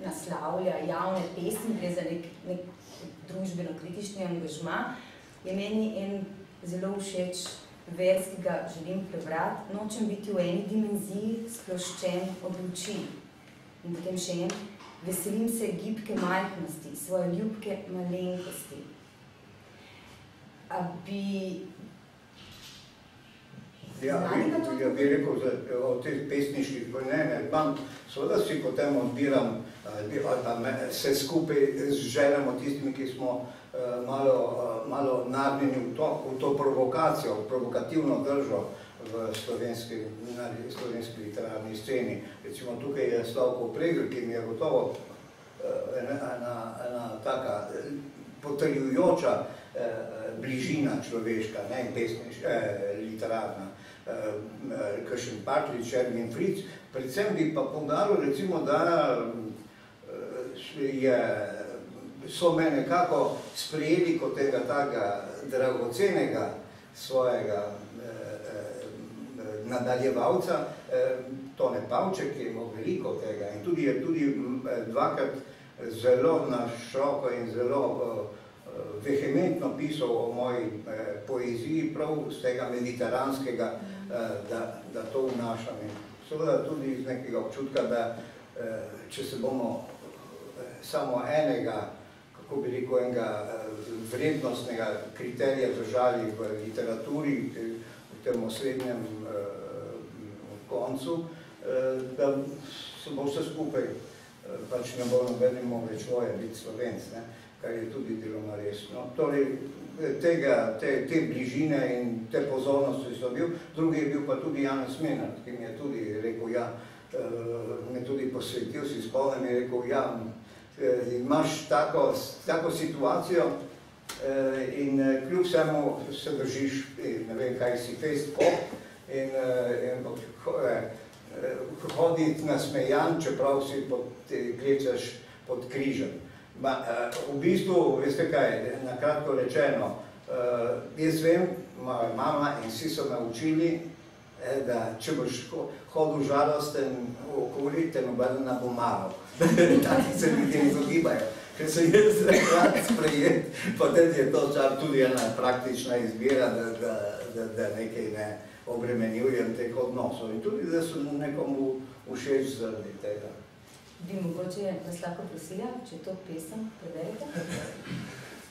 naslavlja javne pesmi, gre za nek, nek družbeno-kritični angažma, je meni en zelo všeč vers, ki ga želim prebrati. Nočem biti v eni dimenziji sploščen od luči. In potem še en, veselim se gibke majhnosti, svoje ljubke malenkosti. A bi... Ja, bi, ja bi rekel, da o teh pesniških, ne, ne, imam, seveda si potem odbiram, ali pa se skupaj želimo tistimi, ki smo malo, uh, malo nagnjeni v to, v to provokacijo, v provokativno držo v slovenski, na slovenski literarni sceni. Recimo tukaj je Slavko Pregl, ki mi je gotovo uh, ena, ena, ena taka potrjujoča bližina človeška, ne pesniš, uh, literarna. Kršen Patrič, Ermin Fritz, predvsem bi pa podaril recimo, da je, so me nekako sprejeli kot tega takega dragocenega svojega nadaljevalca, Tone Pavček, je imel veliko tega in tudi je tudi dvakrat zelo na široko in zelo vehementno pisal o moji poeziji, prav z tega mediteranskega, da, to vnašam. In seveda tudi iz nekega občutka, da če se bomo samo enega, kako bi rekel, enega vrednostnega kriterija držali v literaturi, v tem osrednjem koncu, da se bo vse skupaj, pač ne bo nobenimo več voje biti slovenc, ne, kar je tudi deloma resno. Torej, tega, te, te bližine in te pozornosti so bil, drugi je bil pa tudi Janez Menard, ki mi je tudi rekel, ja, me tudi posvetil, si spomnem, je rekel, ja, imaš tako, tako situacijo in kljub vsemu se držiš, ne vem, kaj si, fest pop, in, in hoditi nasmejan, čeprav si pod, klečeš pod križem. Ma, v bistvu, veste kaj, na kratko rečeno, jaz vem, moja mama in vsi so me učili, da če boš hodil žalosten okoli, te noben ne bo malo. Taki se ljudje izogibajo. Ker se jaz rad sprejet, potem je to čar tudi ena praktična izbira, da, da, da, da nekaj ne, obremenjujem teh odnosov in tudi, da so nekomu všeč zaradi tega. Bi mogoče vas lahko prosila, če to pesem preberete?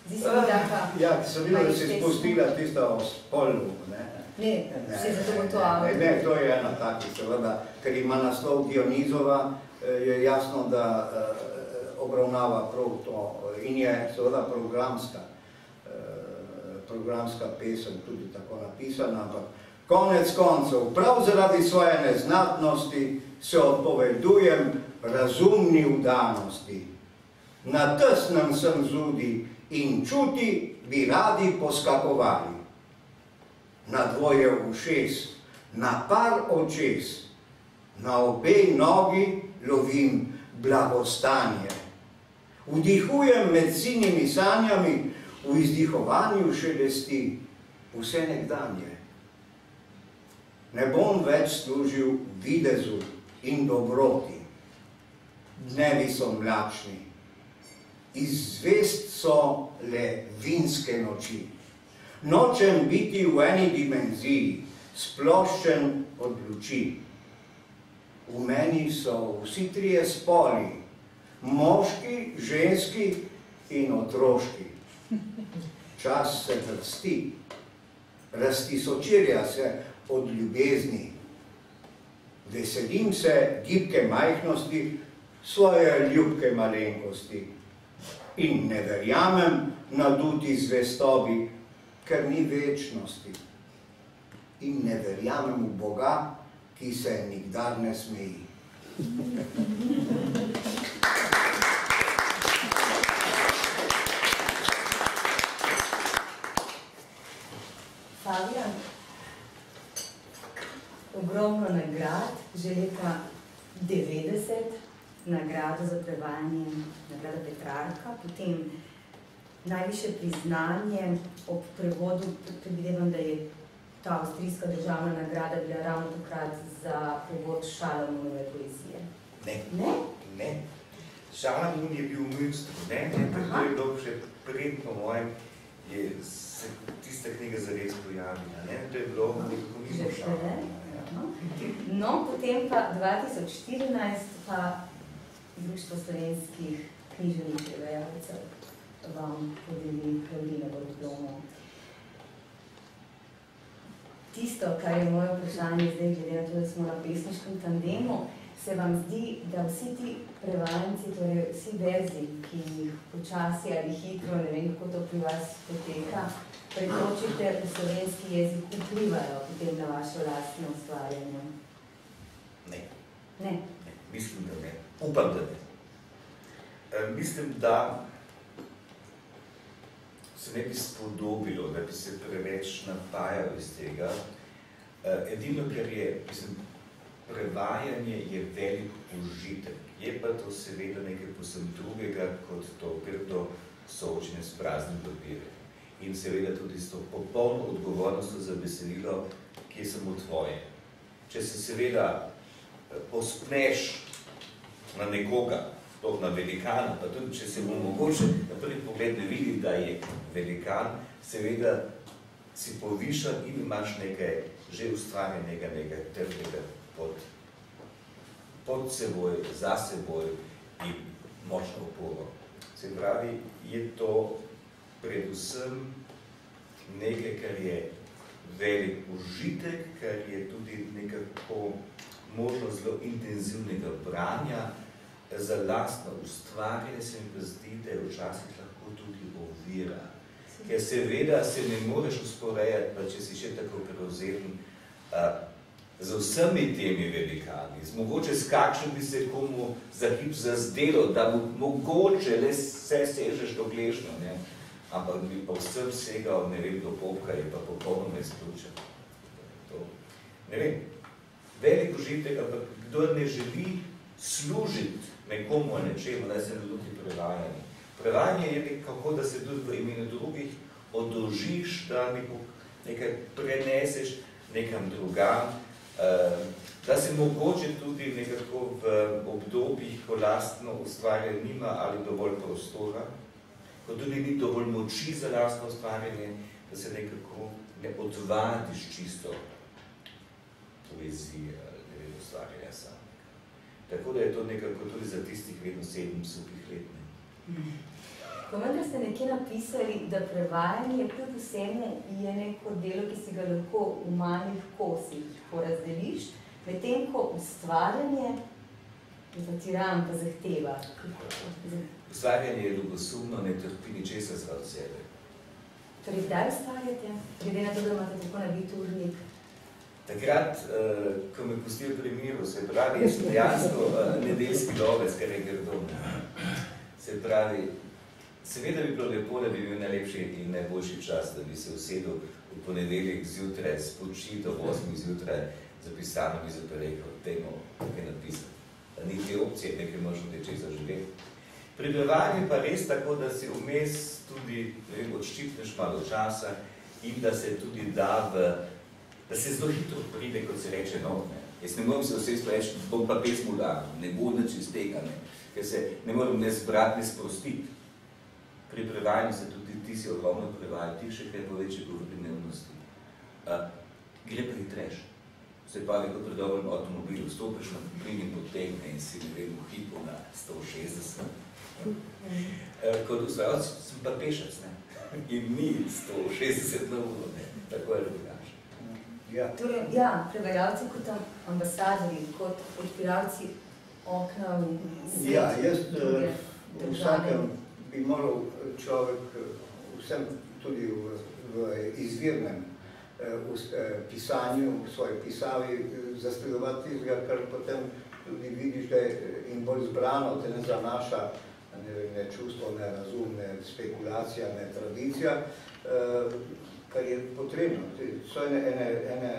Zdi se mi, da pa... Ja, sem videl, da si spustila tisto o spolu, ne? Ne, vse zato bo to ne, ne, to je ena taki, seveda, ker ima naslov Dionizova, je jasno, da obravnava prav to in je seveda programska, programska pesem tudi tako napisana, ampak konec koncev, prav zaradi svoje neznatnosti se odpovedujem razumni vdanosti. Na tesnem sem zudi in čuti bi radi poskakovali. Na dvoje ušes, na par očes, na obe nogi lovim blagostanje. Vdihujem med sinimi sanjami, v izdihovanju šelesti vse nekdanje. Ne bom več služil videzu in dobroti. Dnevi so mlačni, izzvest so le vinske noči. Nočem biti v eni dimenziji, sploščen od luči. V meni so vsi trije spoli, moški, ženski in otroški. Čas se vrsti, rasti sočirja se od ljubezni. Veselim se gibke majhnosti, svoje ljubke malenkosti in ne verjamem naduti zvestobi, ker ni večnosti. In ne verjamem v Boga, ki se nikdar ne smeji. Fabian, ogromno nagrad, že leta 90, nagrado za prevajanje, nagrada Petrarka, potem najviše priznanje ob prevodu, predvidevam, da je ta avstrijska državna nagrada bila ravno takrat za prevod Šalamunove poezije. Ne. Ne? Ne. Šalamun je bil v Münstru, ne, ne, tako je bilo še predno mojem, je se tista knjiga zares pojavila, ne, to je bilo nekako mimo Šalamuna. Ja. No, potem pa 2014 pa Društvo slovenskih književnih prevajalcev vam podeli Karolina Borodlomo. Tisto, kar je moje vprašanje zdaj, glede na to, da smo na pesniškem tandemu, se vam zdi, da vsi ti prevajanci, torej vsi verzi, ki jih počasi ali hitro, ne vem, kako to pri vas poteka, pretočite v slovenski jezik, vplivajo potem na vaše lastno ustvarjanje? Ne. Ne. ne. Mislim, da ne. Upam, da ne. E, mislim, da se ne bi spodobilo, da bi se preveč napajal iz tega. E, edino, ker je, mislim, prevajanje je velik užitek. Je pa to seveda nekaj posem drugega, kot to grdo soočenje s praznim papirjem. In seveda tudi s to popolno odgovornostjo za besedilo, ki je samo tvoje. Če se seveda pospneš na nekoga, to na velikana, pa tudi če se mu mogoče na prvi pogled ne vidi, da je velikan, seveda si povišan in imaš nekaj že ustvarjenega, nekaj trdega pod, pod seboj, za seboj in močno oporo. Se pravi, je to predvsem nekaj, kar je velik užitek, kar je tudi nekako možnost zelo intenzivnega branja, za lastno ustvarjanje se mi zdi, da je včasih lahko tudi ovira. Ker seveda se ne moreš usporejati, pa če si še tako prevzeten, z vsemi temi velikani, z mogoče s kakšen bi se komu za hip zazdelo, da mu mogoče le vse sežeš do gležno, ne? ampak bi pa vsem segal, ne vem, do popka je pa popolnoma izključen. To, ne vem, velik užitek, ampak kdo ne želi služiti nekomu nečemu, da se ne ljubi prevajanje. Prevajanje je nekako, da se tudi v imenu drugih odolžiš, da nekaj preneseš nekam drugam, da se mogoče tudi nekako v obdobjih, ko lastno ustvarjanje nima ali dovolj prostora, ko tudi ni dovolj moči za lastno ustvarjanje, da se nekako ne odvadiš čisto poezije ali ne vem, ustvarjanja samega. Tako da je to nekako tudi za tistih vedno sedem suhih let. Pa vendar ste nekje napisali, da prevajanje kljub vsemu je neko delo, ki si ga lahko v malih kosih porazdeliš, medtem ko ustvarjanje zatiram pa zahteva. Ustvarjanje je ljubosumno, ne trpi ničesar zraven sebe. Torej, kdaj ustvarjate? Glede na to, da imate tako nabit urnik. Takrat, uh, ko me pustijo pri miru, se pravi, dejansko uh, nedeljski lovec, kar je grdo. Se pravi, seveda bi bilo lepo, da bi bil najlepši in najboljši čas, da bi se usedel v ponedeljek zjutraj, spočil do 8 zjutraj, zapisano bi zato rekel, temo, kaj napisati. Ni te opcije, nekaj možno teče za živeti. Pri prevajanju pa res tako, da si vmes tudi vem, odščipneš malo časa in da se tudi da v, da se zelo hitro pride, kot se reče, no, ne. Jaz ne moram se vse reči, bom pa pesmu dal, ne bo nič iz tega, ne. ker se ne moram ne zbrati, ne sprostiti. Pri prevajanju se tudi ti si ogromno prevajal, ti še kaj povečje govori dnevnosti. Uh, gre pa hitreš. Se pa kot pri dobrem avtomobilu, stopiš na plin in potegne in si ne vem, v hipu na 160. Eh, kot ustvarjalc sem pa pešec, ne? In ni 160 na uro, ne? Tako je drugače. Ja. Torej, ja, prevajalci kot ambasadori, kot odpiralci okna v svet. Ja, jaz eh, v vsakem bi moral človek vsem tudi v, v izvirnem v pisanju, v svoji pisavi zasledovati tistega, kar potem tudi vidiš, da je in bolj zbrano, te ne zanaša ne, ne čustvo, ne razum, ne spekulacija, ne tradicija, eh, kar je potrebno. So ene, ene, ene,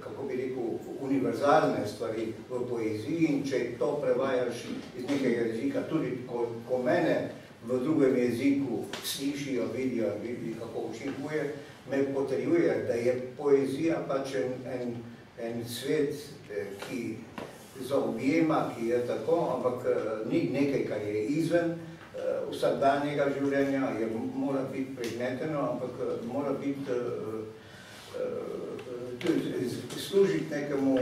kako bi rekel, univerzalne stvari v poeziji in če to prevajaš iz nekega jezika, tudi ko, ko mene v drugem jeziku slišijo, vidijo, vidijo, kako učinkuje, me potrjuje, da je poezija pač en, en, en svet, eh, ki zaobjema, ki je tako, ampak uh, ni nekaj, kar je izven vsakdanjega življenja, je, mora biti predmeteno, ampak uh, mora biti uh, uh, služiti nekemu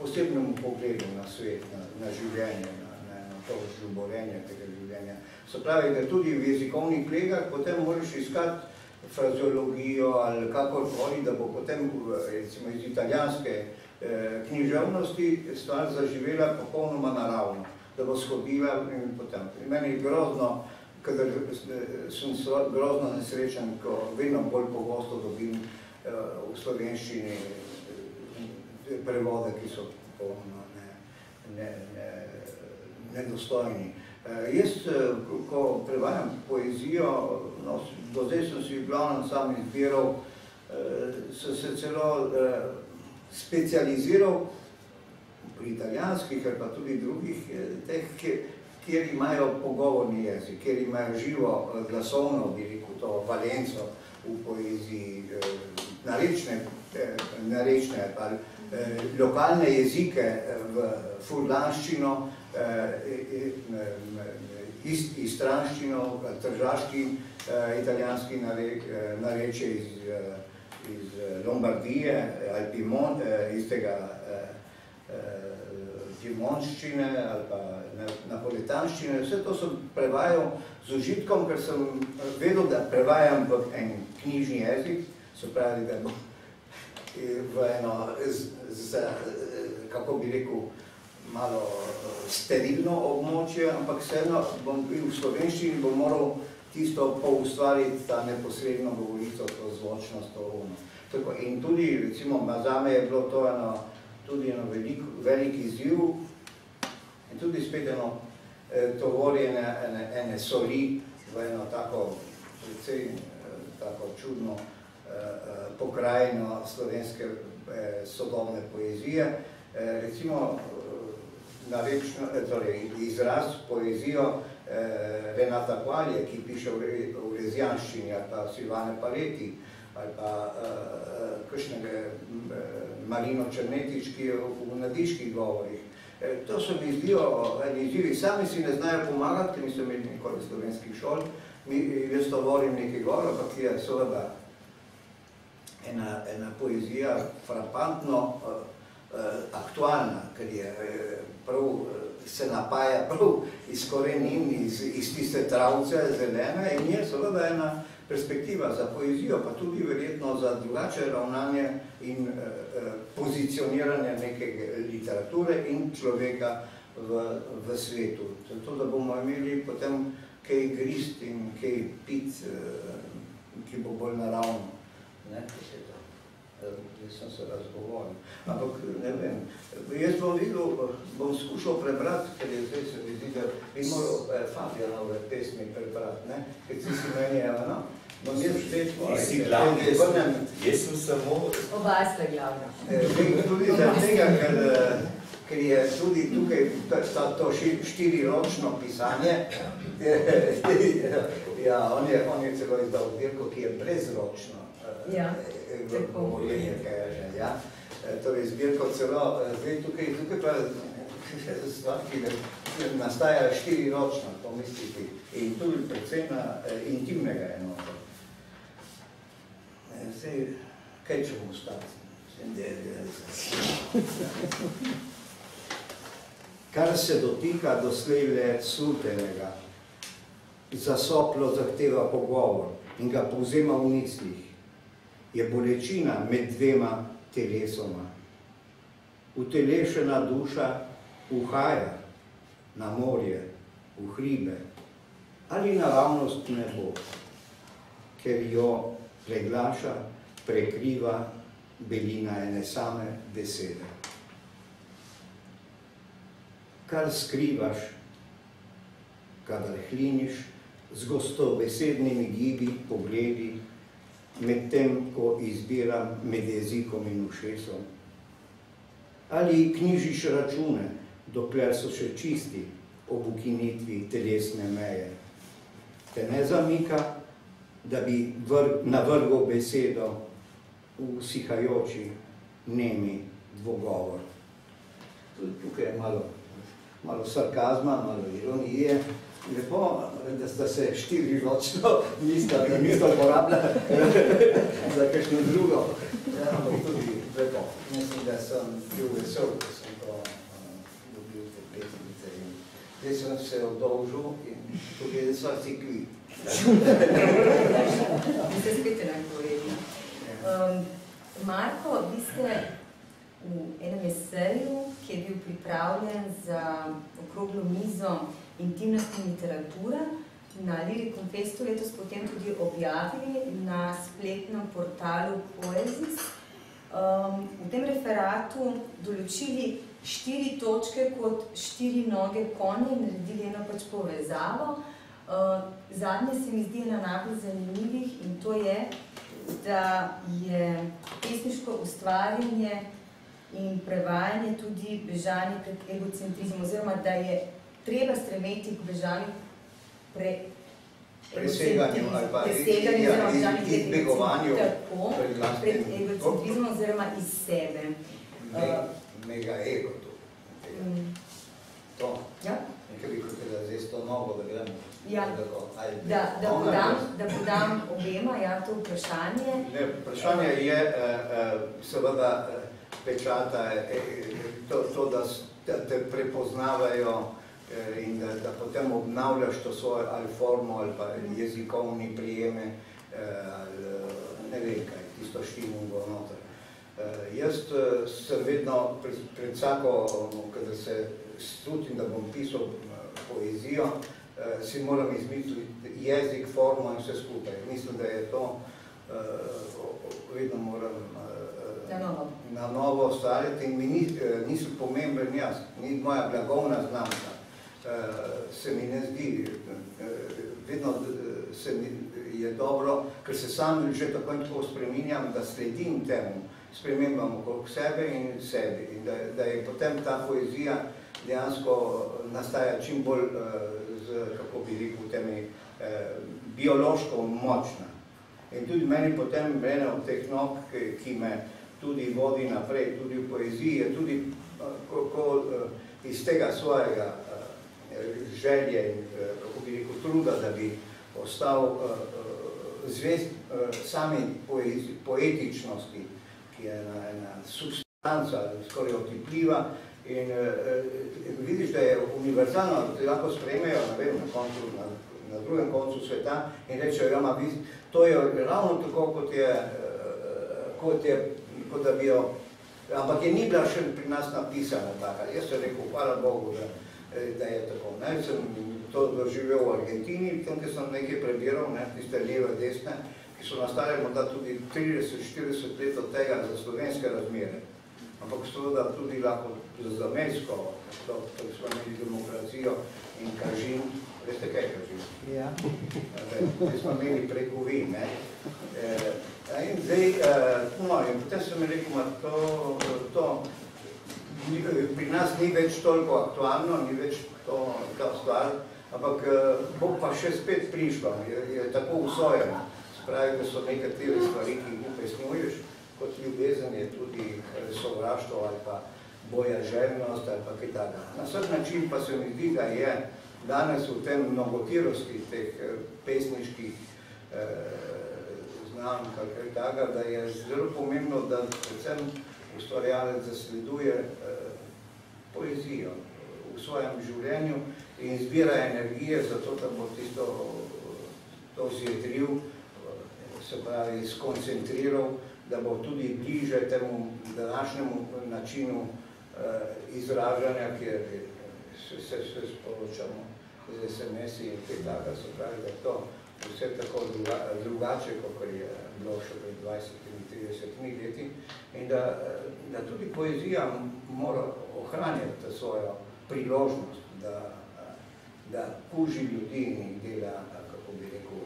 posebnemu pogledu na svet, na, na življenje, na, na, na to zljubolenje tega življenja. Se pravi, da tudi v jezikovnih klegah potem moraš iskati frazeologijo ali kakorkoli, da bo potem recimo iz italijanske Eh, književnosti stvar zaživela popolnoma naravno, da bo shodila in potem. Meni je grozno, kadar sem grozno nesrečen, ko vedno bolj pogosto dobim eh, v slovenščini eh, prevode, ki so popolnoma ne, ne, ne, nedostojni. Jaz, ko prevajam poezijo, no, do zdaj sem si v glavnem sam izbiral, so se celo specializiral pri italijanskih ali pa tudi drugih eh, teh, kjer imajo pogovorni jezik, kjer imajo živo eh, glasovno, bi rekel to valenco v poeziji, eh, narečne, narečne pa lokalne jezike v furlanščino, istranščino, tržaški italijanski nareče iz iz Lombardije ali Pimont, iz tega Pimonščine ali pa Napoletanščine, vse to sem prevajal z užitkom, ker sem vedel, da prevajam v en knjižni jezik, so pravi, da bo v eno, z, z, kako bi rekel, malo sterilno območje, ampak vseeno bom bil v slovenščini, bom moral tisto poustvariti, ta neposredno govorico, to zvočnost, to ono. Tako, in tudi, recimo, zame je bilo to eno, tudi eno velik, velik izziv in tudi spet eno eh, tovorjene ene, ene soli v eno tako, precej, eh, tako čudno eh, pokrajino slovenske eh, sodobne poezije. Eh, recimo, eh, narečno, eh, torej, izraz poezijo eh, Renata Kvalje, ki piše v, v Rezijanščini, ali pa Silvane Paleti, ali pa eh, kakšnega eh, Marino Črnetič, ki je v nadiških govorih. Eh, to so mi zdijo eni izzivi. Sami si ne znajo pomagati, ker nisem imeli nikoli slovenskih šol. Jaz to volim nekaj gor, ampak je seveda ena, ena poezija frapantno eh, aktualna, aktualna, ker je prav, se napaja prav iz korenin, iz, iz tiste travce zelene in je seveda ena perspektiva za poezijo, pa tudi verjetno za drugače ravnanje in eh, pozicioniranje neke literature in človeka v, v svetu. Zato, da bomo imeli potem kaj grist in kaj pit, ki bo bolj naravno. Ne, jaz sem se razgovoril. Ampak ne vem, jaz bom videl, bom skušal prebrati, ker je zdaj se mi zdi, da bi moral eh, Fabijanove pesmi prebrati, ne? ker si si meni, no? Bom jaz šteč, Ti si glavni, jaz, sem samo... Oba sta glavna. Eh, tudi za tega, ker, eh, ker je tudi tukaj to, to štiriročno pisanje, *laughs* ja, on je, on je celo izdal zbirko, ki je brezročno. Ja, že, ja. Torej, zbirko celo, zdaj tukaj, tukaj pa *laughs* stvar, ki nastaja štiriročno, to misliti, in tudi predvsem na intimnega enota. Zdaj, kaj ćemo ostati? Kar se dotika doslej le sultenega, zasoplo zahteva pogovor in ga povzema v mislih, je bolečina med dvema telesoma. Utelešena duša uhaja na morje, v hribe ali naravnost nebo, ker jo preglaša, prekriva belina ene same besede. Kar skrivaš, kadar hliniš z gostobesednimi gibi, pogledi, med tem, ko izbiram med jezikom in ušesom. Ali knjižiš račune, dokler so še čisti ob ukinitvi telesne meje. Te ne zamika, da bi vr navrgal besedo v sihajoči, nemi dvogovor. Tudi tukaj je malo, malo sarkazma, malo ironije, lepo, da sta se štiri ročno nista, da nista uporabljala *laughs* za kakšno drugo. Ja, ampak tudi lepo. Mislim, da sem bil vesel, da sem to uh, dobil te pesmice. In zdaj sem se odolžil in tukaj sva si kvi. Vi ste spet enakovredni. Um, Marko, vi ste v enem eseju, ki je bil pripravljen za okroglo mizo intimnost in literatura, na Lirikum Festu letos potem tudi objavili na spletnem portalu Poezis. Um, v tem referatu določili štiri točke kot štiri noge konje in naredili eno pač povezavo. Uh, zadnje se mi zdi ena najbolj zanimivih in to je, da je pesniško ustvarjanje in prevajanje tudi bežanje pred egocentrizmom, oziroma da je treba stremeti k bežanju pre, preseganju ali pa izbegovanju pred egocentrizmom oziroma iz sebe. Me, mega ego to. Um, To. ja? Nekaj bi hotela zdaj s to nogo, da gremo. Ja. Da, da, podam, da podam obema ja, to vprašanje. Ne, vprašanje je eh, eh, seveda eh, pečata to, to da, te prepoznavajo in da, da potem obnavljaš to svojo ali formo ali pa jezikovni prijeme ali ne vem kaj, tisto štimungo noter. Jaz sem vedno pred, pred vsako, kada se strutim, da bom pisal poezijo, si moram izmisliti jezik, formo in vse skupaj. Mislim, da je to, vedno moram Na novo. Na novo ustvarjati in mi niso pomemben jaz, ni moja blagovna znamka. Se mi ne zdi, vedno se mi je dobro, ker se sam že tako in tako spreminjam, da sledim temu, spremembam okrog sebe in sebi. In da, da je potem ta poezija dejansko nastaja čim bolj, kako bi rekel, temi biološko močna. In tudi meni potem ena od teh nog, ki, me tudi vodi naprej, tudi v poeziji, je tudi ko, ko, iz tega svojega želje in, kako bi rekel, truda, da bi ostal zvest sami poezi, poetičnosti, ki je ena, ena substanca, skoraj otipljiva in uh, vidiš, da je univerzalno, da lahko sprejmejo, ne vem, na koncu, na, na drugem koncu sveta in rečejo, ja, ma, vi, to je ravno tako, kot je, uh, kot je, kot da bi jo, ampak je ni bila še pri nas napisana taka. Jaz sem rekel, hvala Bogu, da, da je tako. Ne, sem to doživel v Argentini, tam, kjer sem nekaj prebiral, ne, tiste leve, desne, ki so nastale morda tudi 30-40 let od tega za slovenske razmere ampak seveda tudi lahko za Mejsko, to, to smo imeli demokracijo in kažin, veste kaj kažin? Ja. Zdaj smo imeli preko vi, ne? E, in zdaj, e, no, in potem sem rekel, ma, to, to pri nas ni več toliko aktualno, ni več to ta stvar, ampak e, bo pa še spet prišlo, je, je tako usojeno. Spravi, da so nekatere stvari, ki jih upesnjuješ, kot ljubezen je tudi eh, sovraštvo ali pa boja željnost ali pa kaj tako. Na vsak način pa se mi zdi, da je danes v tem mnogotirosti teh eh, pesniških eh, znam, kaj tako, da je zelo pomembno, da predvsem ustvarjalec zasleduje eh, poezijo v svojem življenju in zbira energije za to, da bo tisto to zjedril, eh, se pravi, skoncentriral, da bo tudi bliže temu današnjemu načinu izražanja, kjer se, se, se sporočamo z SMS-i in kaj tako, se pravi, da to vse tako druga, drugače, kot je bilo še pred 20-30 leti in da, da tudi poezija mora ohranjati svojo priložnost, da, da kuži ljudi in dela, kako bi rekel,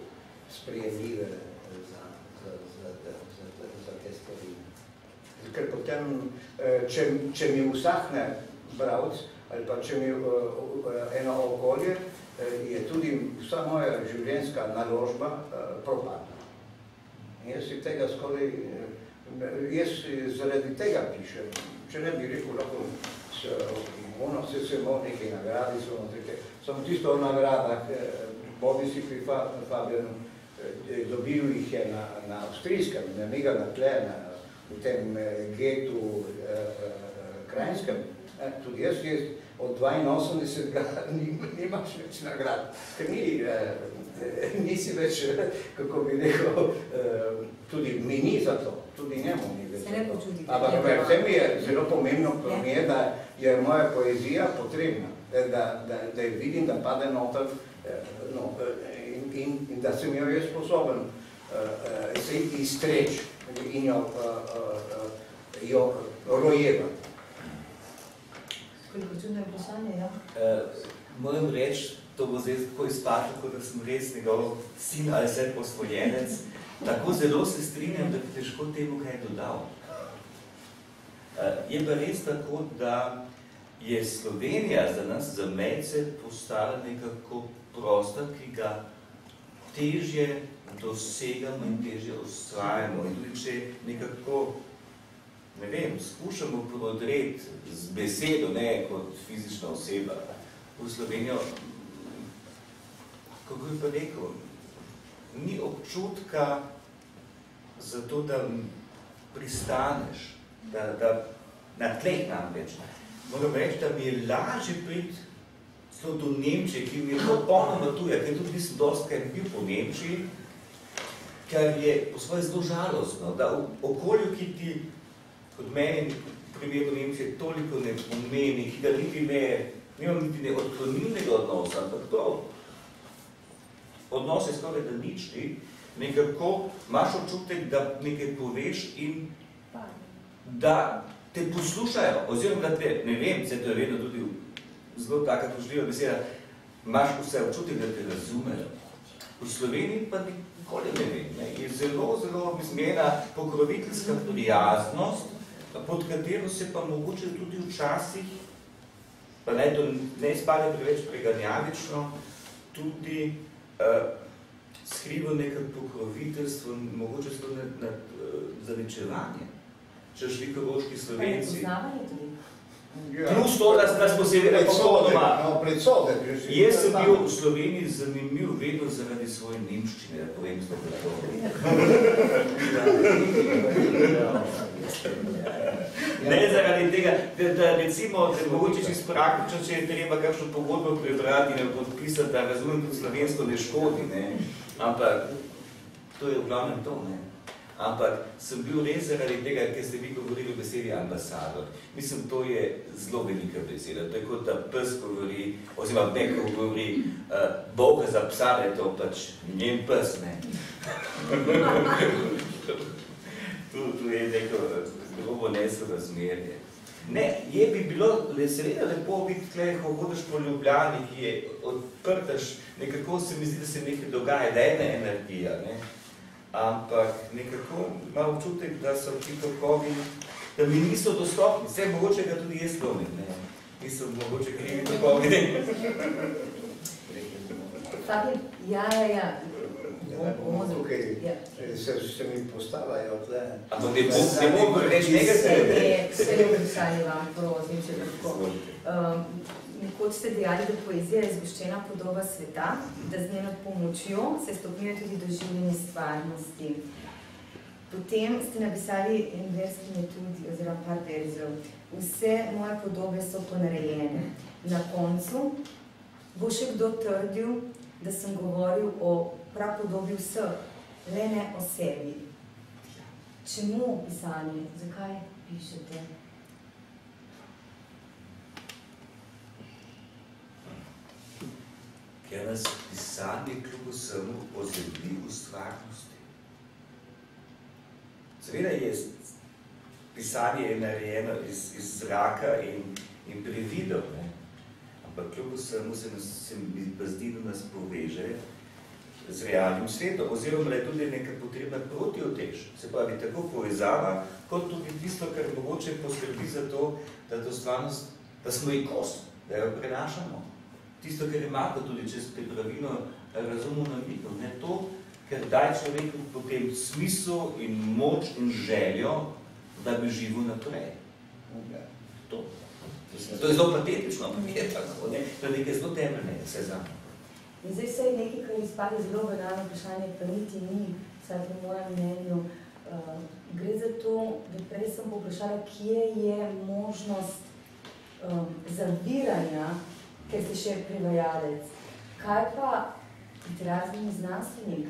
sprejemljive ker potem, eh, če, če mi usahne bravc ali pa če mi eh, eh, eno okolje, je tudi vsa moja življenjska naložba propadla. Jaz si tega skoraj, jaz zaradi tega pišem, če ne bi rekel, lahko se, ono se se mo nekaj nagradi, so samo tisto o nagradah, Bobi si pri Fabianu, dobil jih je na, na avstrijskem, ne mi ga na tle, na, v tem eh, getu eh, eh, krajnskem. Eh, tudi jaz, jaz od 82 ga *laughs* nimaš več nagrad, ker ni, eh, nisi več, *laughs* kako bi rekel, eh, tudi mi ni za to, tudi njemu ni več. Ampak predvsem je zelo pomembno, to mi je, da je moja poezija potrebna, da, da, da vidim, da pade noter eh, no, in, in, in da sem jo jaz sposoben uh, se iztreči in jo, uh, jo rojeva. Ja. Uh, moram reči, to bo zdaj tako izpadlo, kot da sem res njegov sin ali vse posvojenec. Tako zelo se strinjam, da bi težko temu kaj dodal. Uh, je pa res tako, da je Slovenija za nas, za mejce, postala nekako prostor, ki ga težje dosegamo in težje ustrajamo. In tudi če nekako, ne vem, skušamo prodreti z besedo, ne kot fizična oseba, v Slovenijo, kako bi pa rekel, ni občutka za to, da pristaneš, da, da na tleh namreč. Moram reči, da mi je lažje priti do Nemčije, ki mi je popolnoma tuja, ker tudi nisem dosti kaj bil po Nemčiji, kar je po svoje zelo žalostno, da v okolju, ki ti kot meni primeru Nemčije toliko ne pomeni, ki da niti ne, nimam niti ne odklonilnega odnosa, ampak to odnos je skoraj da nični, nekako imaš občutek, da nekaj poveš in da te poslušajo, oziroma da te, ne vem, se to je vedno tudi zelo taka tužljiva beseda, imaš vse občutek, da te razumejo. V Sloveniji pa nikoli ne vem, ne, je zelo, zelo izmena pokroviteljska prijaznost, pod katero se pa mogoče tudi včasih, pa ne, to ne izpade preveč preganjavično, tudi uh, skriva nekaj pokroviteljstvo, mogoče zelo na, na uh, zaničevanje. Če šli koroški slovenci. Poznavanje tudi. Ja, Plus to, da, da smo seveda predsodek, popolnoma... No, predsodek, Jaz sem bil v Sloveniji zanimiv vedno zaradi svoje nemščine, da povem to. Ne zaradi tega, da, da recimo, da mogoče čist praktično, če je treba kakšno pogodbo prebrati jo podpisati, da razumem tudi slovensko ne škodi, ne. Ampak to je v glavnem to, ne. Ampak sem bil res zaradi tega, ker ste vi govorili o besedi ambasador. Mislim, to je zelo velika beseda. To je kot da pes govori, oziroma neko govori, uh, Boga za psa, je to pač njen pes, ne. *laughs* tu, tu je neko grobo nesorazmerje. Ne, je bi bilo le seveda lepo biti tle, ko hodiš po Ljubljani, ki je odprtaš, nekako se mi zdi, da se nekaj dogaja, da je ena energija, ne. Ampak nekako imam občutek, da so ti tokovi, da mi niso dostopni, vse mogoče ga tudi jaz lomim, ne. Niso mogoče krivi tokovi, ne. Fabi, ja, ja, ja. Ja, tukaj, Ja. se, se mi postavljajo tle. Ampak ne bo, ne bo reči nekaj Vse sebe. je, vse je vprašanje vam, prosim, če lahko. Um, nekoč ste dejali, da poezija je zgoščena podoba sveta, da z njeno pomočjo se stopnjuje tudi doživljanje stvarnosti. Potem ste napisali en verski metodi, oziroma par verzov. Vse moje podobe so ponarejene. Na koncu bo še kdo trdil, da sem govoril o prapodobi vseh, le ne o sebi. Čemu pisanje? Zakaj pišete? Ker nas pisanje kljub vsemu ozemlji v stvarnosti. Seveda je pisanje je narejeno iz, iz zraka in, in previdov, ne? ampak kljub vsemu se, nas, se mi pa zdi, da nas poveže z realnim svetom, oziroma je tudi neka potrebna protiotež. Se pravi, tako povezava, kot tudi tisto, kar mogoče poskrbi za to, da to stvarnost, da smo ji kos, da jo prenašamo. Tisto, kar je Marko tudi čez pripravino razumno namitno, ne to, ker daj človeku potem smisel in moč in željo, da bi živel naprej. To. To je zelo patetično, ampak je tako, ne? To je nekaj zelo temeljnega, vse za In zdaj vse je nekaj, kar izpade zelo banalno vprašanje, pa niti ni, vsaj po mojem mnenju. Uh, gre za to, da prej sem poprašala, kje je možnost um, zaviranja, ker ste še prevajalec. Kaj pa literarni znanstvenik?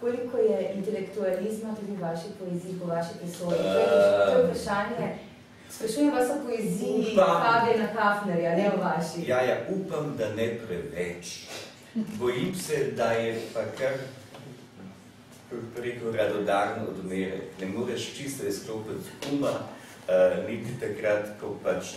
Koliko je intelektualizma tudi v vaši poeziji, po vaši presoji? To je, to je vprašanje. Sprašujem vas o poeziji Upam. Fabijana Kafnerja, ne o vaši. Ja, ja, upam, da ne preveč. Bojim se, da je pa kar preko radodarno odmerek. Ne moreš čisto izklopiti uma, uh, niti takrat, ko pač,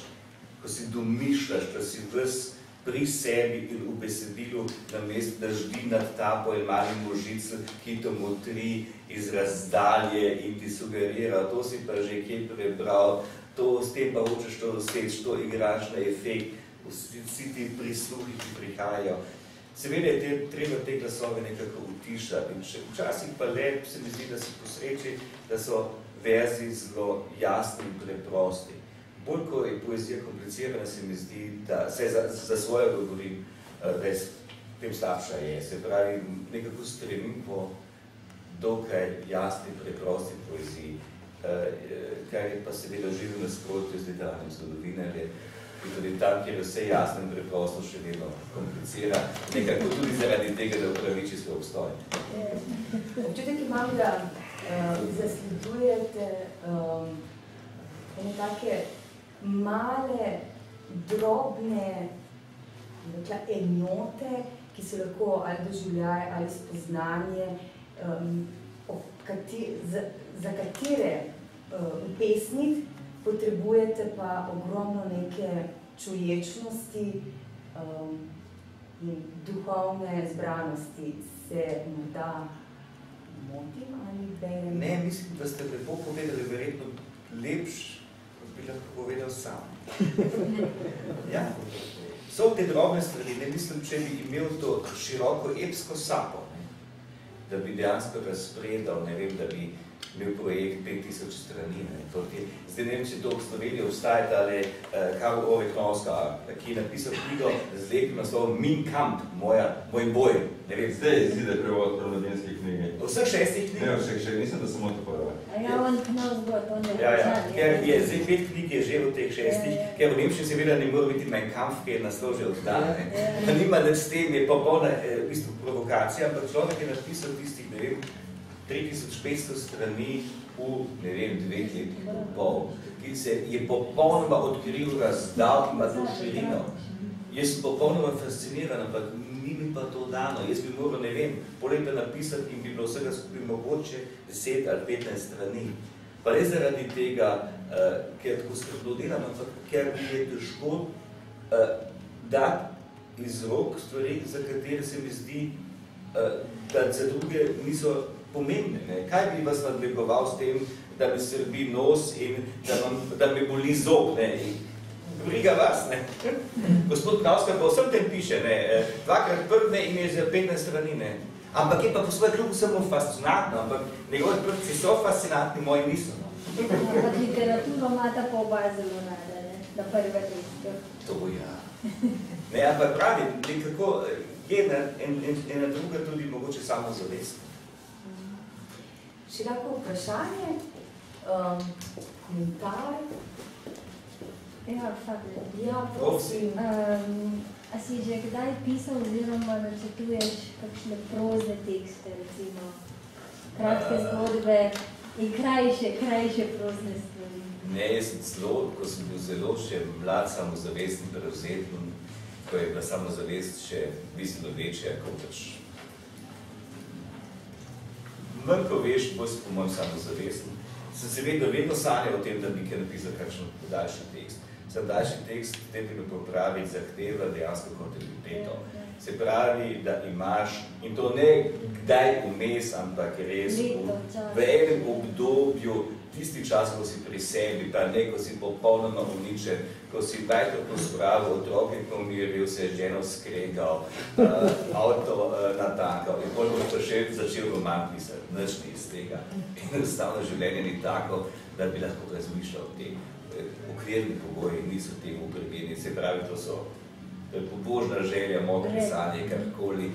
ko si domišljaš, da si ves pri sebi in v besedilu, namesto da ždi nad tabo in malim možicem, ki to motri iz razdalje in ti sugerira, to si pa že kje prebral, to s tem pa hočeš to doseči, to igraš na efekt, vsi, vsi ti prisluhi, ki prihajajo. Seveda je te, treba te glasove nekako utišati in še včasih pa le se mi zdi, da si posreči, da so verzi zelo jasni in preprosti. Bolj, ko je poezija komplicirana, se mi zdi, da se za, za svojo govorim, eh, da je tem slabša je. Se pravi, nekako stremim po dokaj jasni, preprosti poeziji, eh, eh, kar je pa seveda živo nasprotje z literarnim zgodovinarjem, in tudi tam, kjer je vse jasno in preprosto še vedno komplicira, nekako tudi zaradi tega, da upraviči svoj obstoj. Občutek imam, da uh, zasledujete um, ene take male, drobne rekla, enote, ki so lahko ali doživljaj ali spoznanje, um, kati, za, za katere uh, pesnik potrebujete pa ogromno neke čuječnosti um, in duhovne zbranosti. Se morda motim ali berem? Ne, mislim, da ste lepo povedali, verjetno lepš, kot bi lahko povedal sam. *laughs* ja. So te drobne stvari, ne mislim, če bi imel to široko epsko sapo, ne? da bi dejansko razpredal, ne vem, da bi imel projekt 5000 strani. Ne. Zdaj ne vem, če to v Sloveniji obstaja, ali uh, Karl Ove Knovska, ki je napisal knjigo z lepim naslovom Min Kamp, moja, moj boj. Ne vem, zdaj je zide prevod prevladinske knjige. Vseh šestih knjig? Ne, vseh še, nisem, da samo to prve. Ja, on Knovsgod, on je ja, ja. Ker je, zdaj pet knjig je že v teh šestih, ja, ja. ker v Nemčiji seveda ne mora biti Mein Kampf, ki je naslov že oddane. Ja, ja. Nima nič s tem, je popolna eh, v bistvu provokacija, ampak človek je napisal tistih, ne vem, 3500 strani v, ne vem, dveh letih pol, ki se je popolnoma odkril razdal, ima to širino. Jaz sem popolnoma fasciniran, ampak ni mi pa to dano. Jaz bi moral, ne vem, poleta napisati in bi bilo vsega skupaj mogoče 10 ali 15 strani. Pa ne zaradi tega, uh, ker tako skrbno delam, ampak ker mi je težko uh, dati iz rok stvari, za katere se mi zdi, uh, da za druge niso pomembne. Ne? Kaj bi vas nadlegoval s tem, da mi srbi nos in da, vam, da mi boli zob? Ne? Briga vas, ne? Gospod Knauska pa vsem tem piše, ne? dvakrat prvne in je za 15 strani, ne? Ampak je pa po svojem klubu samo fascinantno, ampak njegovi prvci so fascinantni, moji niso. No? Ampak literaturo imata pa oba zelo rada, ne? Na prve listu. To ja. Ne, ampak pravi, nekako je ena, ena druga tudi mogoče samo zavest široko vprašanje, um, komentar. Ja, Fabio. Ja, prosim. Um, a si že kdaj pisal oziroma načetuješ kakšne proze tekste, recimo kratke uh, zgodbe in krajše, krajše prozne stvari? Ne, jaz sem zelo, ko sem bil zelo še mlad, samozavesten, prevzeten, ko je bila samozavest še bistveno večja, kot pač manj ko veš, bolj si po mojem samozavesten. Sem se vedno, vedno sanjal o tem, da bi kaj napisal kakšen daljši tekst. Sem daljši tekst, te bi me popravi, zahteva dejansko kontinuiteto. Se pravi, da imaš, in to ne kdaj vmes, ampak res v, v enem obdobju, tisti čas, ko si pri sebi, pa ne, ko si popolnoma uničen, ko si bajto pospravil, otroke pomiril, se je ženo skregal, uh, avto uh, natankal in potem bo še začel roman pisati, nič ni iz tega. Enostavno življenje ni tako, da bi lahko razmišljal o tem. Okvirni pogoji niso temu upregeni, se pravi, to so to je pobožna želja, mokri sanje, karkoli.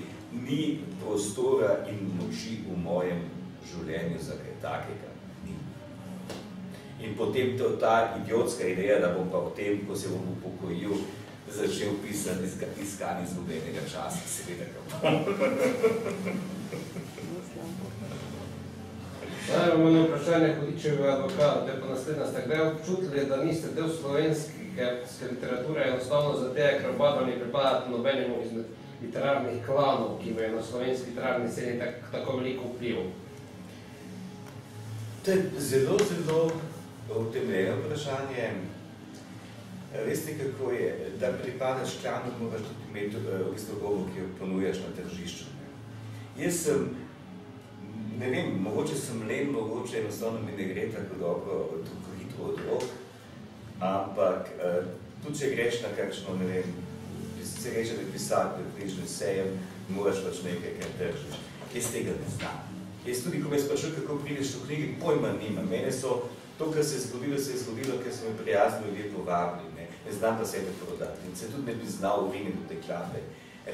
Ni prostora in moči v mojem življenju za kaj takega. In potem to, ta idiotska ideja, da bom pa v tem, ko se bom upokojil, začel pisati iskanje izgubenega časa, seveda ga Zdaj imamo eno vprašanje Hudičevega advokata, da je pa naslednja. Ste kdaj občutili, da niste del slovenske literature enostavno za te, ker oba ne pripadate nobenemu izmed literarnih klanov, ki imajo na slovenski literarni sceni tak, tako veliko vpliv? To je zelo, zelo utemeljeno vprašanje. Veste, kako je, da pripadaš klanu, moraš tudi imeti eh, v bistvu govo, ki jo ponujaš na tržišču. Jaz sem, ne vem, mogoče sem len, mogoče enostavno mi ne gre tako dobro, tako hitro od rok, ampak eh, tudi če greš na kakšno, ne vem, se reče, da pisati, da knjižni sejem, moraš pač nekaj, kar držiš. Jaz tega ne znam. Jaz tudi, ko me sprašujem, kako prideš v knjigi, pojma nima. Mene so To, kar se je zgodilo, se je zgodilo, ker so me prijazni ljudje povabili. Ne, ne znam pa sebe prodati in se tudi ne bi znal uviniti v te klape.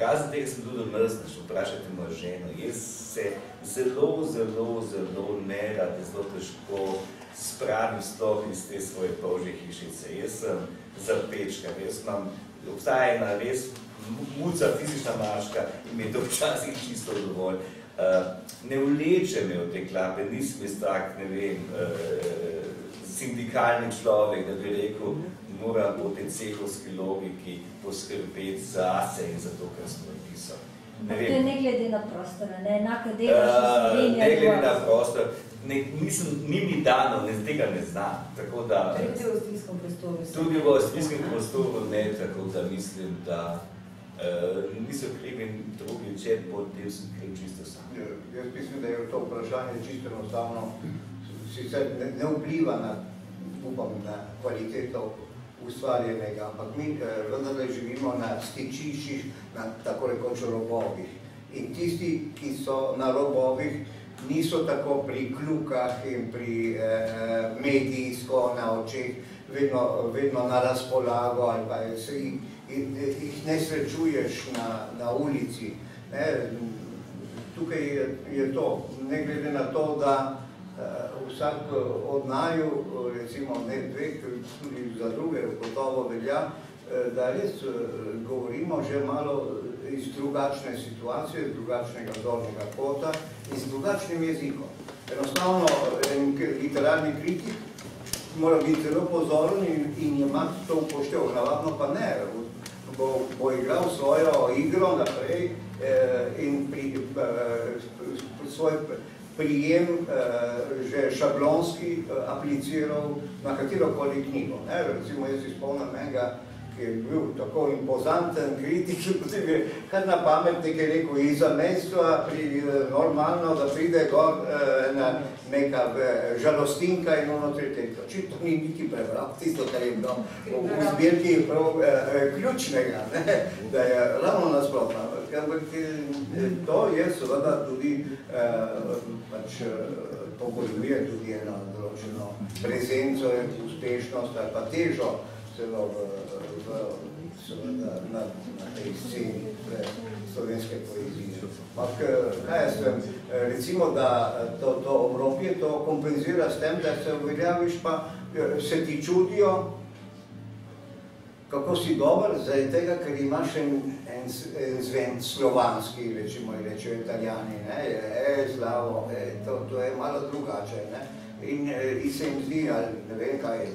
Razen tega sem tudi mrzniš, vprašajte mojo ženo. Jaz se zelo, zelo, zelo nerad, zelo težko spravim sploh iz te svoje polžje hišice. Jaz sem zapečka, jaz imam, obstaja ena res muca fizična maška in mi je to včasih čisto dovolj. Uh, ne vleče me v te klape, nisem jaz tak, ne vem, uh, sindikalni človek, da bi rekel, mora po tej cehovski logiki poskrbeti zase in za to, kar smo napisali. Ne vem. To je ne glede na prostor, ne enako delaš uh, Slovenija. Ne glede na prostor, ne, nisem, ni mi dano, ne, tega ne znam. Tako da, tudi v avstrijskem prostoru. Tudi v avstrijskem prostoru ne, tako da mislim, da uh, niso krivi drugi čet, bolj del sem kriv čisto sam. Ja, jaz mislim, da je to vprašanje čisto enostavno, sicer ne, ne vpliva na upam na kvaliteto ustvarjenega, ampak mi eh, vendarle živimo na stičiščih, na tako rekoč robovih. In tisti, ki so na robovih, niso tako pri kljukah in pri eh, medijsko na očeh, vedno, vedno na razpolago ali pa se jih, jih ne srečuješ na, na ulici. Ne? Tukaj je, je to, ne glede na to, da uh, vsak od naju, recimo ne dveh, tudi za druge gotovo velja, uh, da res uh, govorimo že malo iz drugačne situacije, iz drugačnega zornega kota in z drugačnim jezikom. Enostavno, en literarni kritik mora biti zelo pozoren in, in imati to upoštev, navadno pa ne. Bo, bo igral svojo igro naprej eh, in pri, eh, svoj prijem eh, že šablonski eh, apliciral na katero koli knjigo. Ne? Recimo, jaz izpolnim enega ki je bil tako impozanten kritik, *laughs* potem je kar na pamet nekaj rekel iz zamestva, pri, normalno, da pride gor eh, na neka eh, žalostinka in ono tretjega. Če to ni niti prebral, tisto, kar je bilo v zbirki prav eh, ključnega, ne? da je ravno nasprotno. Ampak to je seveda tudi eh, pač, pogoljuje tudi eno določeno prezenco in uspešnost ali pa težo celo v, v, seveda, na, na tej sceni slovenske poezije. Ampak, kaj jaz vem, recimo, da to, to obropje to kompenzira s tem, da se uveljaviš pa, se ti čudijo, kako si dober, zaradi tega, ker imaš en, en, en zven slovanski, recimo, rečejo italijani, ne, je, slavo, e, to, to je malo drugače, ne, in, in se jim zdi, ali ne vem kaj,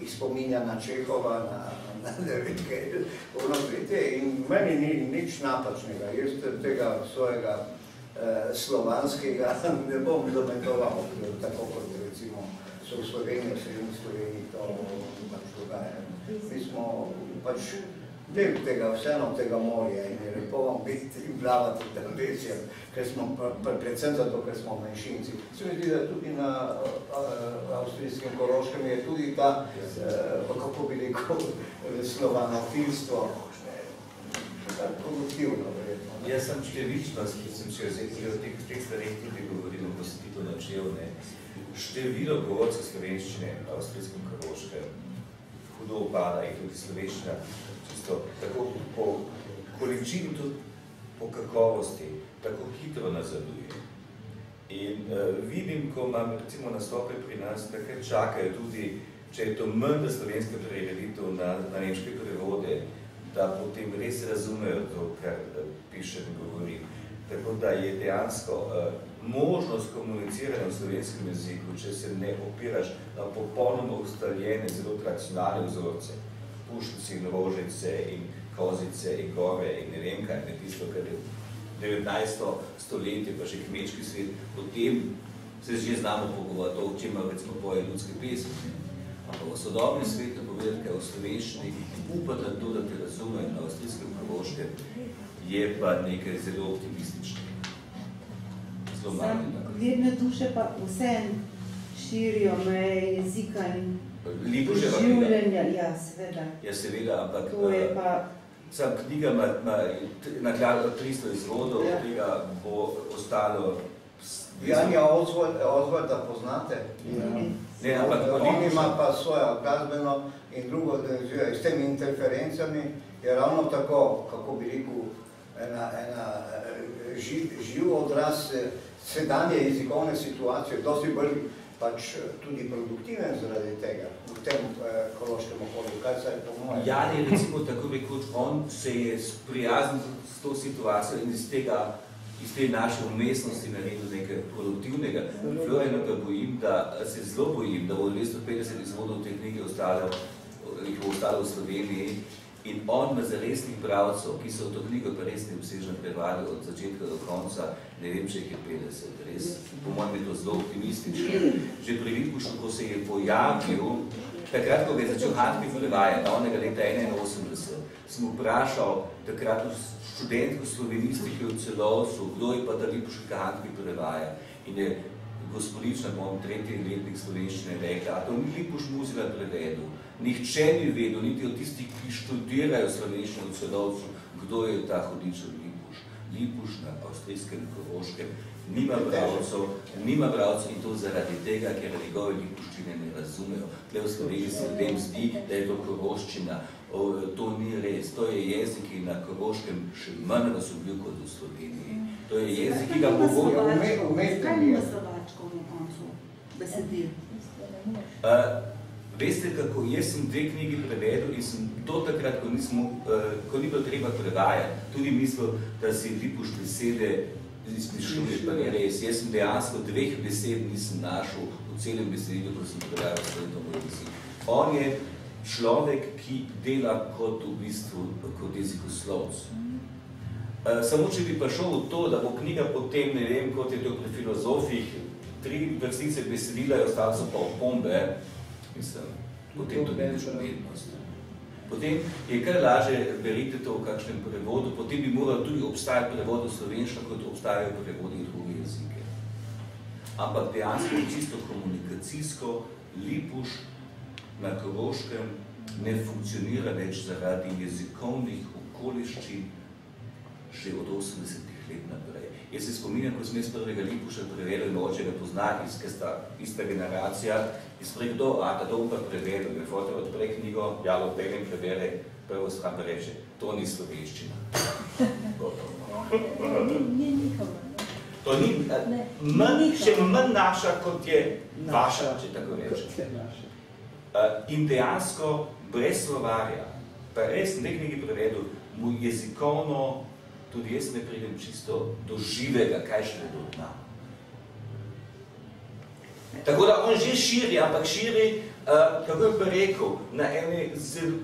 jih spominja na Čehova, na, na ne vem kaj, ono tretje. In meni ni nič napačnega. Jaz tega svojega eh, slovanskega *laughs* ne bom zametoval, tako kot recimo so v Sloveniji, v Sloveniji to pač dogaja. Mi smo pač del tega, vseeno tega morja in je lepo vam biti in plavati v televizijah, ker smo, predvsem zato, ker smo manjšinci. Se mi zdi, da tudi na avstrijskem Koroškem je tudi ta, kako bi rekel, slovanofilstvo, produktivno, verjetno. Jaz sem številčnost, ki sem še vzeti o teh, stvarih tudi govoril, ko si ti to načel, ne. Število govorcev slovenščine v avstrijskem Koroškem hudo upada in tudi slovenščina čisto tako po količini, tudi po kakovosti, tako hitro nazaduje. In uh, vidim, ko imam recimo nastope pri nas, takrat čakajo tudi, če je to mrda slovenska preveditev na, na nemške prevode, da potem res razumejo to, kar uh, piše in govori. Tako da je dejansko uh, možnost komuniciranja v slovenskem jeziku, če se ne opiraš na popolnoma ustaljene, zelo tradicionalne vzorce, pušnice in rožice in kozice in gore in ne vem kaj, ne tisto, kar je 19. stoletje, pa še kmečki svet, potem se že znamo pogovarjati o čem recimo poje ljudske pesmi. Ampak v sodobnem svetu povedati, kaj o slovenščini, upati na to, da te razumejo na avstrijskem prvoškem, je pa nekaj zelo optimistično. Sam vedne duše pa vse širijo meje jezika in življenja. Ja, seveda. Ja, seveda, ampak to je pa... sam knjiga ima, ima nakladno 300 izvodov, ja. tega bo ostalo... Janja Oswald, Oswalda poznate? Ja. Ne, ampak on ima pa svojo glasbeno in drugo, s temi interferencami je ravno tako, kako bi rekel, ena, ena živ, živ odraz sedanje jezikovne situacije, dosti bolj pač tudi produktiven zaradi tega v tem eh, kološkem okolju, kaj se je po mojem? Ja, ne, recimo tako rekoč, on se je sprijaznil s to situacijo in iz tega iz te naše umestnosti naredil nekaj produktivnega. Floreno pa bojim, da se zelo bojim, da bo 250 izvodov te knjige ostalo, jih bo ostalo v Sloveniji in on na zaresnih pravcev, ki so to knjigo pa res neobsežno prevali od začetka do konca, ne vem, če jih je 50, res, po mojem je to zelo optimistično. Že pri Vitkušu, ko se je pojavil, takrat, ko ga je začel Handke prevajati, onega leta 81, sem vprašal takrat študentko slovenistike v celovcu, kdo je pa da Lipuška Handke prevaja. In je gospodična, bom tretji letnik slovenščine rekla, a to ni Lipuš muzila prevedel. Nihče ni vedel, niti od tistih, ki študirajo slovenščino v celovcu, kdo je ta hodičev Lipuš. Lipuš na avstrijskem Koroškem nima bravcev, nima bravcev in to zaradi tega, ker njegove lipuščine ne razumejo. Tle v Sloveniji se ljudem zdi, da je to koroščina. O, to ni res. To je jezik, ki na koroškem še manj razumljiv kot v Sloveniji. To je jezik, ki ga pogovorja. Kaj nima slovačkov na koncu besedil? Veste kako, jaz sem dve knjigi prevedel in sem do takrat, ko, nismo, uh, ko ni bilo treba prevajati, tudi mislil, da si lipuš besede izmišljuje, pa ni res. Jaz sem dejansko dveh besed nisem našel v celem besedilu, ko sem predajal svoj domovisi. On je človek, ki dela kot v bistvu, kot jezikoslovc. Uh, samo če bi prišel v to, da bo knjiga potem, ne vem, kot je to pri filozofih, tri vrstice besedila in ostalo so pa opombe, mislim, potem tudi nič umetnost. Potem je kar laže, berite to v kakšnem prevodu, potem bi moral tudi obstajati prevod v slovenščino, kot obstajajo prevodi v druge jezike. Ampak dejansko čisto komunikacijsko, lipuš na Koroškem ne funkcionira več zaradi jezikovnih okoliščin že od 80 let naprej. Jaz se spominjam, ko sem jaz prvega Lipuša preveril in oče ga pozna, ker sta ista generacija, in sem rekel, a ta dom pa preveril, je foto odpre knjigo, jalo odpegnem prevere, prvo stran pa reče, to ni slovenščina. *laughs* Ni njihovo. To ni, manj, še manj naša, kot je vaša, če tako reče. In dejansko, brez slovarja, pa res ne knjigi prevedel, mu jezikovno tudi jaz ne pridem čisto do živega, kaj še do dna. Tako da on že širi, ampak širi, uh, kako pa rekel, na eni zelo,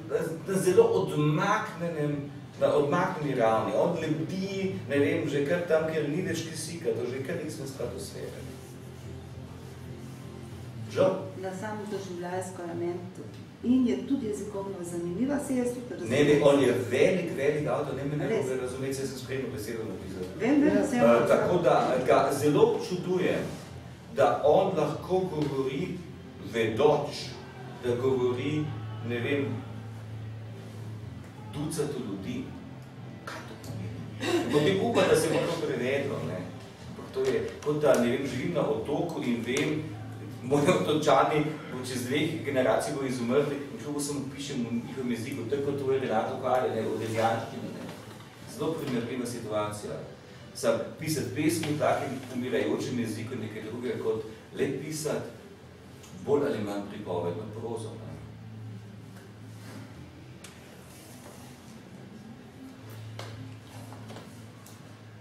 na zelo odmaknenem, na odmakneni ravni. On lebdi, ne vem, že kar tam, kjer ni več kisika, to že kar nismo stratosfere. Žal? Na samo doživljajsko elementu in je tudi jezikovno zanimiva, se jaz tudi razumem. Ne, ne, on je velik, velik avtor, ne me ne bobe razumeti, se sem spremno besedo napisal. Vem, vem, se uh, Tako da ga zelo čudujem, da on lahko govori vedoč, da govori, ne vem, ducatu ljudi. Kaj to pomeni? Potem upa, da se bo to prevedlo, ne. To je, kot da, ne vem, živim na otoku in vem, moji otočani bo čez dveh generacij bo izumrli in šel sem pišem v njihovem jeziku, to je kot to je Renato Kvalje, ne, v Dezijanštini, ne. Zelo primerljiva situacija. Sam pisati pesmi v takem umirajočem jeziku nekaj drugega, kot le pisati bolj ali manj pripovedno prozo. Ne.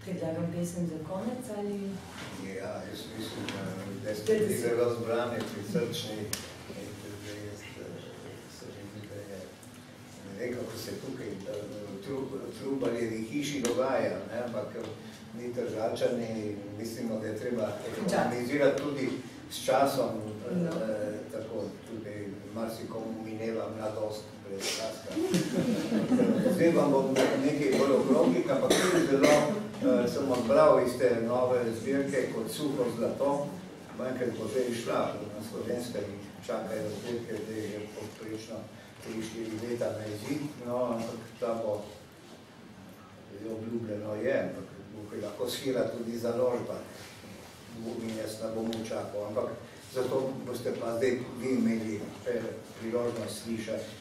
Predlagam pesem za konec ali... Ja, jaz mislim, da ste bili zelo zbrani, prisrčni in tudi jaz se želim, da je ne vem, kako se tukaj v Trubaljevi hiši dogaja, ne, ampak mi državčani mislimo, da je treba ekonomizirati tudi s časom, no. eh, tako tudi marsikomu mineva mladost. Zdaj vam bom nekaj bolj okroglik, ampak tudi zelo uh, sem odbral iz te nove zbirke kot suho zlato, manjkrat bo zdaj išla na slovenska in čakajo zbirke, da je poprično 3-4 leta na jezik, no, ampak ta bo obljubljeno je, ampak bo lahko schira tudi založba, in jaz ne bom učakal, ampak zato boste pa zdaj vi imeli priložnost slišati.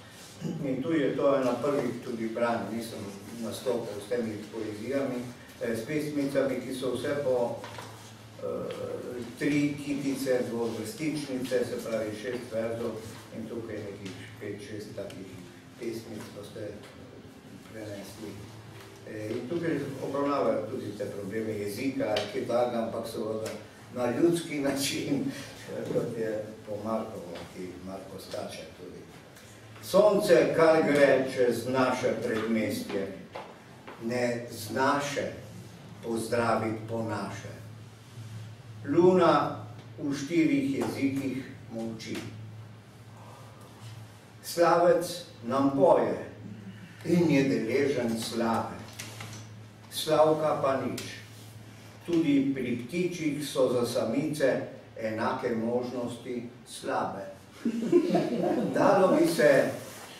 In tu je to ena prvih tudi branj, nisem nastopil s temi poezijami, Eh, s pesmicami, ki so vse po uh, tri kitice, dvovrstičnice, se pravi šest verzov in tukaj nekih pet, šest takih pesmic boste prenesli. E, in tukaj obravnavajo tudi te probleme jezika, tak, ampak seveda na ljudski način, *laughs* kot je po Markovo, ki Marko tudi. Sonce, kar gre čez naše predmestje, ne znaše pozdraviti po naše. Luna v štirih jezikih molči. Slavec nam poje in je deležen slave. Slavka pa nič. Tudi pri ptičih so za samice enake možnosti slabe. *laughs* Dalo bi se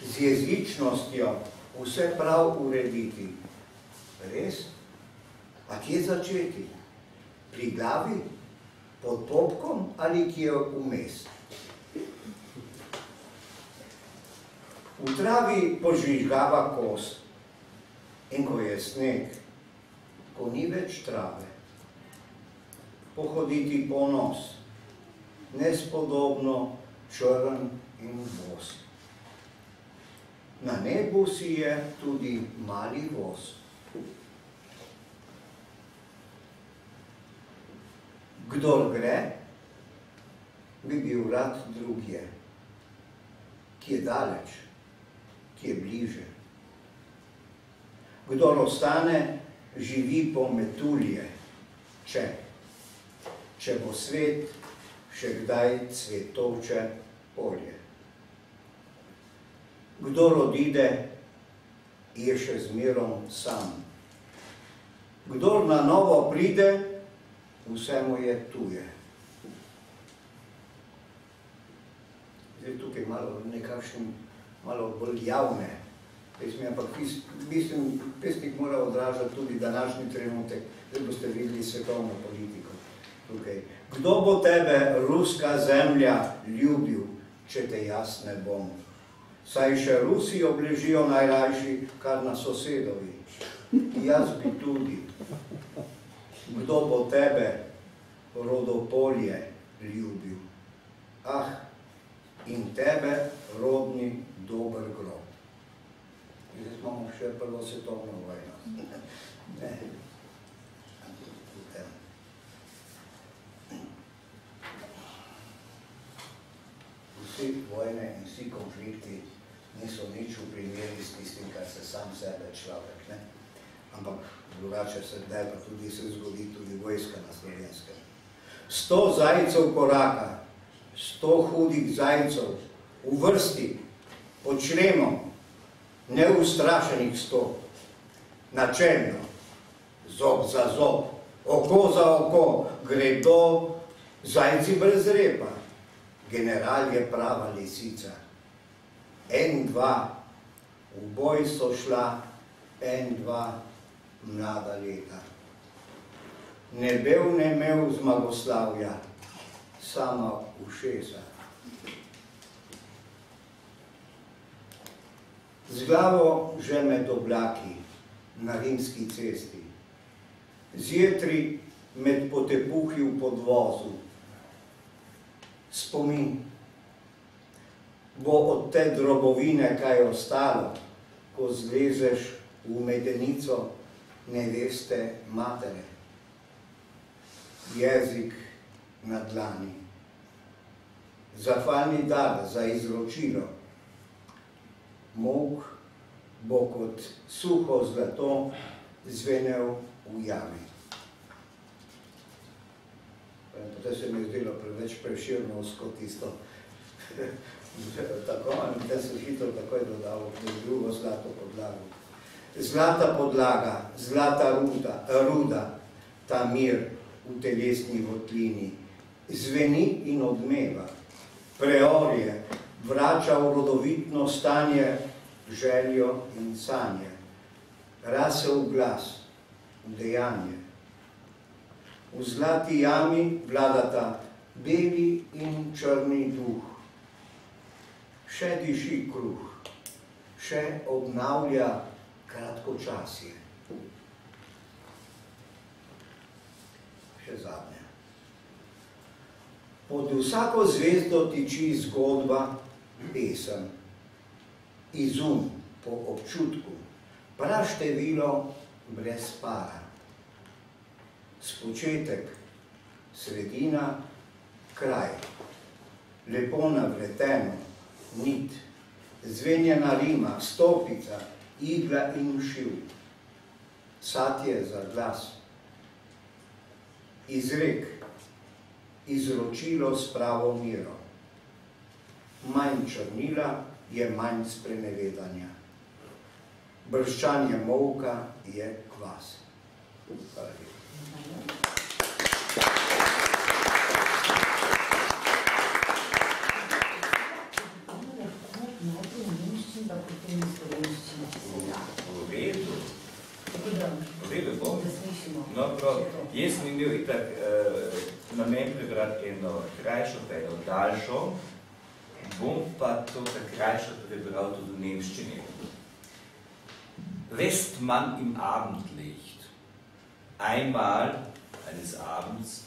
z jezičnostjo vse prav urediti. Res? A kje začeti? Pri glavi, pod popkom ali kje vmes. V travi požvižgava kos in ko je sneg, ko ni več trave, pohoditi po nos, nespodobno črn in bos. Na nebu si je tudi mali voz. Kdor gre, bi bil rad drugje, ki je daleč, ki je bliže. Kdor ostane, živi po metulje, če, če bo svet še kdaj cvetovče polje. Kdor odide, je še zmerom sam. Kdor na novo pride, vse mu je tuje. Zdaj tukaj malo nekakšen, malo bolj javne pesmi, ampak mislim, pesnik mora odražati tudi današnji trenutek, zdaj boste videli svetovno politiko tukaj. Kdo bo tebe, ruska zemlja, ljubil, če te jaz ne bom? Saj še Rusi obležijo najrajši, kar na sosedovi. Jaz bi tudi. Kdo bo tebe, rodopolje, ljubil? Ah, in tebe, rodni, dober grob. Zdaj imamo še prvo svetovno vojno. Ne. Vsi vojne in vsi konflikti niso nič v primeri s tistim, kar se sam sebe človek. Ne? Ampak drugače se da pa tudi se zgodi tudi vojska na slovenskem. Sto zajcev koraka, sto hudih zajcev v vrsti, pod člemom, neustrašenih sto, načelno, zob za zob, oko za oko, gredo zajci brez repa. General je prava lisica. En, dva, v boj so šla, en, dva, mlada leta. Ne bil ne imel zmagoslavja, sama ušesa. Z glavo že med oblaki na rimski cesti, z jetri med potepuhi v podvozu, spomin. Bo od te drobovine kaj ostalo, ko zlezeš v medenico neveste matere. Jezik na dlani. Zahvalni dar za izročilo. Mok bo kot suho zlato zvenel v jami. Potem se mi je zdelo preveč preširno usko tisto. *laughs* tako, in potem sem hitro takoj dodal drugo zlato podlago. Zlata podlaga, zlata ruda, ruda, ta mir v telesni votlini, zveni in odmeva, preorje, vrača v rodovitno stanje željo in sanje, rase v glas, v dejanje. V zlati jami vladata beli in črni duh. Še diši kruh, še obnavlja kratkočasje. Še zadnje. Pod vsako zvezdo tiči zgodba, pesem, izum po občutku, praštevilo brez para spočetek, sredina, kraj, lepo navleteno, nit, zvenjena rima, stopica, igla in šiv, satje za glas, izrek, izročilo s pravo miro, manj črnila je manj sprenevedanja, brščanje molka je kvas. Hvala. No, jaz sem imel itak uh, namen prebrati eno krajšo, pa eno daljšo, bom pa to krajšo prebral tudi v nemščini. Westmann im Abendlicht. Einmal eines Abends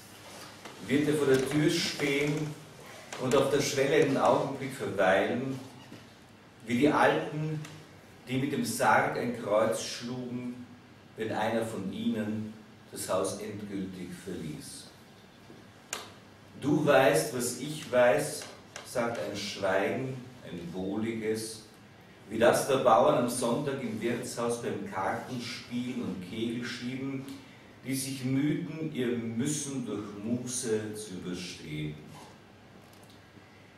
wird er vor der Tür stehen und auf der Schwelle einen Augenblick verweilen, wie die Alten, die mit dem Sarg ein Kreuz schlugen, wenn einer von ihnen das Haus endgültig verließ. Du weißt, was ich weiß, sagt ein Schweigen, ein wohliges, wie das der Bauern am Sonntag im Wirtshaus beim Kartenspielen und Kegelschieben, die sich müden, ihr Müssen durch Muße zu überstehen.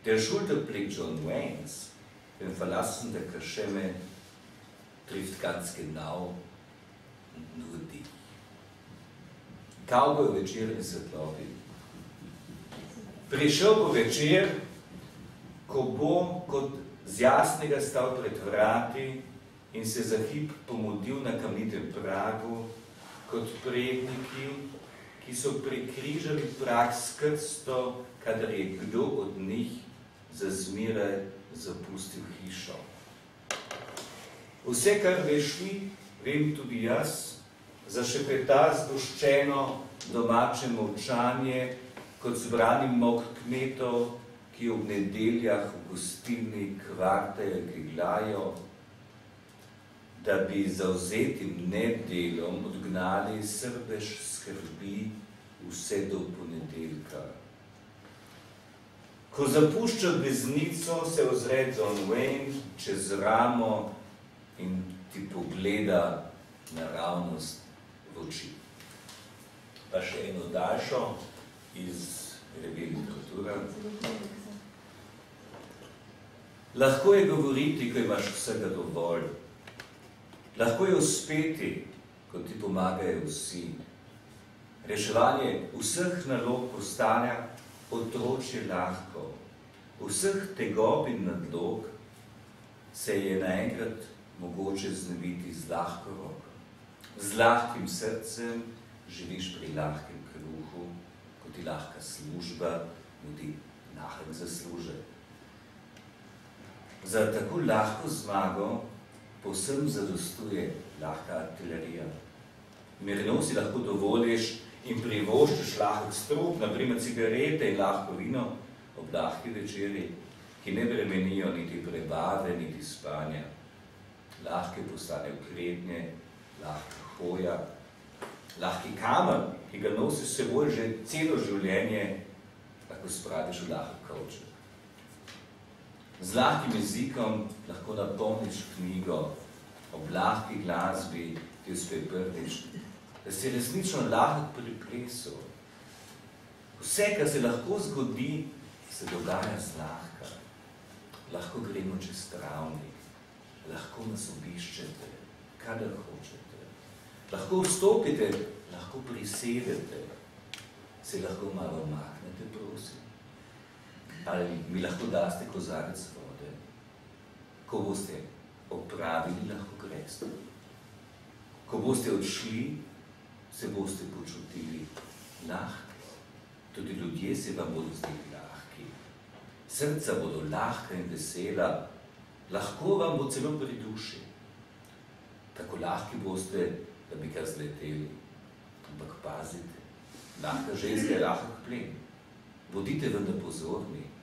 Der Schulterblick John Waynes, beim Verlassen der Kaschemme, trifft ganz genau und nur dich. Cowboy večer in svetlobi. Prišel bo večer, ko bom kot z jasnega stal pred vrati in se za hip pomodil na kamnitem pragu, kot predniki, ki so prekrižali prag s krsto, kadar je kdo od njih za zmeraj zapustil hišo. Vse, kar veš ti, vem tudi jaz, zašepeta zgoščeno domače molčanje, kot zbrani mok kmetov, ki ob nedeljah v gostilni kvarteje giglajo, da bi zauzetim nedelom odgnali srbež skrbi vse do ponedeljka. Ko zapušča beznico, se ozre John Wayne čez ramo in ti pogleda naravnost v oči. Pa še eno daljšo iz revije literatura. Lahko je govoriti, ko imaš vsega dovolj. Lahko je uspeti, ko ti pomagajo vsi. Reševanje vseh nalog postanja otročje lahko. Vseh tegob in nadlog se je naenkrat mogoče znebiti z lahko roko. Z lahkim srcem živiš pri lahkem kruhu, ko ti lahka služba nudi lahek zaslužek. Za tako lahko zmago povsem zadostuje lahka artilerija. Mirno si lahko dovoliš in privoščiš lahek strup, naprimer cigarete in lahko vino ob lahki večeri, ki ne bremenijo niti prebave, niti spanja. Lahke postanejo kretnje, lahka hoja, lahki kamen, ki ga nosiš seboj že celo življenje, lahko spraviš v lahek kavček. Z lahkim jezikom lahko napolniš knjigo, ob lahki glasbi ti uspe prvič, da si resnično lahek pri plesu. Vse, kar se lahko zgodi, se dogaja zlahka. Lahko gremo čez travnik, lahko nas obiščete, kadar hočete. Lahko vstopite, lahko prisedete, se lahko malo maknete, prosim. Ali mi lahko daste kozarec vode. Ko boste opravili, lahko greste. Ko boste odšli, se boste počutili lahki. Tudi ljudje se vam bodo zdeli lahki. Srca bodo lahka in vesela, lahko vam bo celo pri duši. Tako lahki boste, da bi kar zleteli. Ampak pazite, lahka ženska je lahek plen. Bodite vendar pozorni.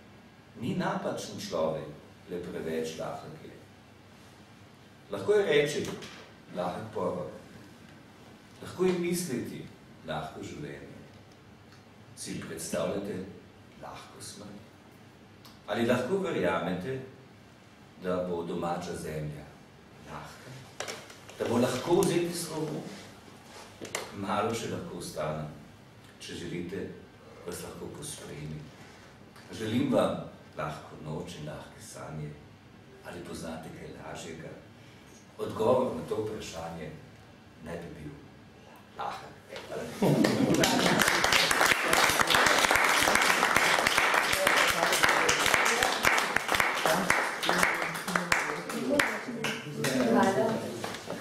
Ni napačen človek, le preveč lahek je. Lahko je reči, lahek porok. Lahko je misliti, lahko življenje. Si predstavljate lahko smrt? Ali lahko verjamete, da bo domača zemlja lahka? Da bo lahko vzeti slovo? Malo še lahko ostane. Če želite, vas lahko pospremi. Želim vam lahko noč in lahke sanje. Ali poznate kaj lažjega? Odgovor na to vprašanje ne bi bil lahek. Hvala.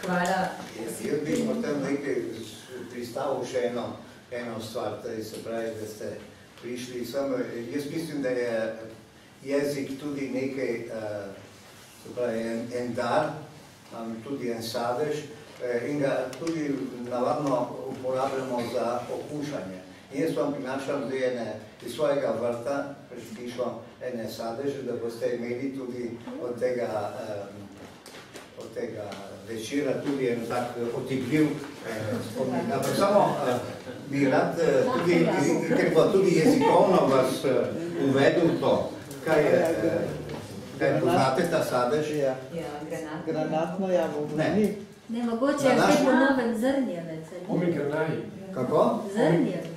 Hvala. Jaz bi potem nekaj pristavil še eno, eno stvar, torej se pravi, da ste prišli sem. Jaz mislim, da je jezik tudi nekaj, uh, se pravi, en, en dar, um, tudi en sadež uh, in ga tudi navadno uporabljamo za okušanje. In jaz vam prinašam zdaj ene iz svojega vrta, prišlo ene sadeže, da boste imeli tudi od tega um, od tega večera tudi en tak otipljiv eh, spomin. Ampak samo eh, bi rad eh, tudi, ker pa tudi jezikovno vas uvedel to, kaj je, kaj poznate ta sadež? Ja, granatno. Granatno jabolko. Ne. Ne, mogoče je kaj po novem zrnjevec. Omikronaj. Kako? Zrnjevec.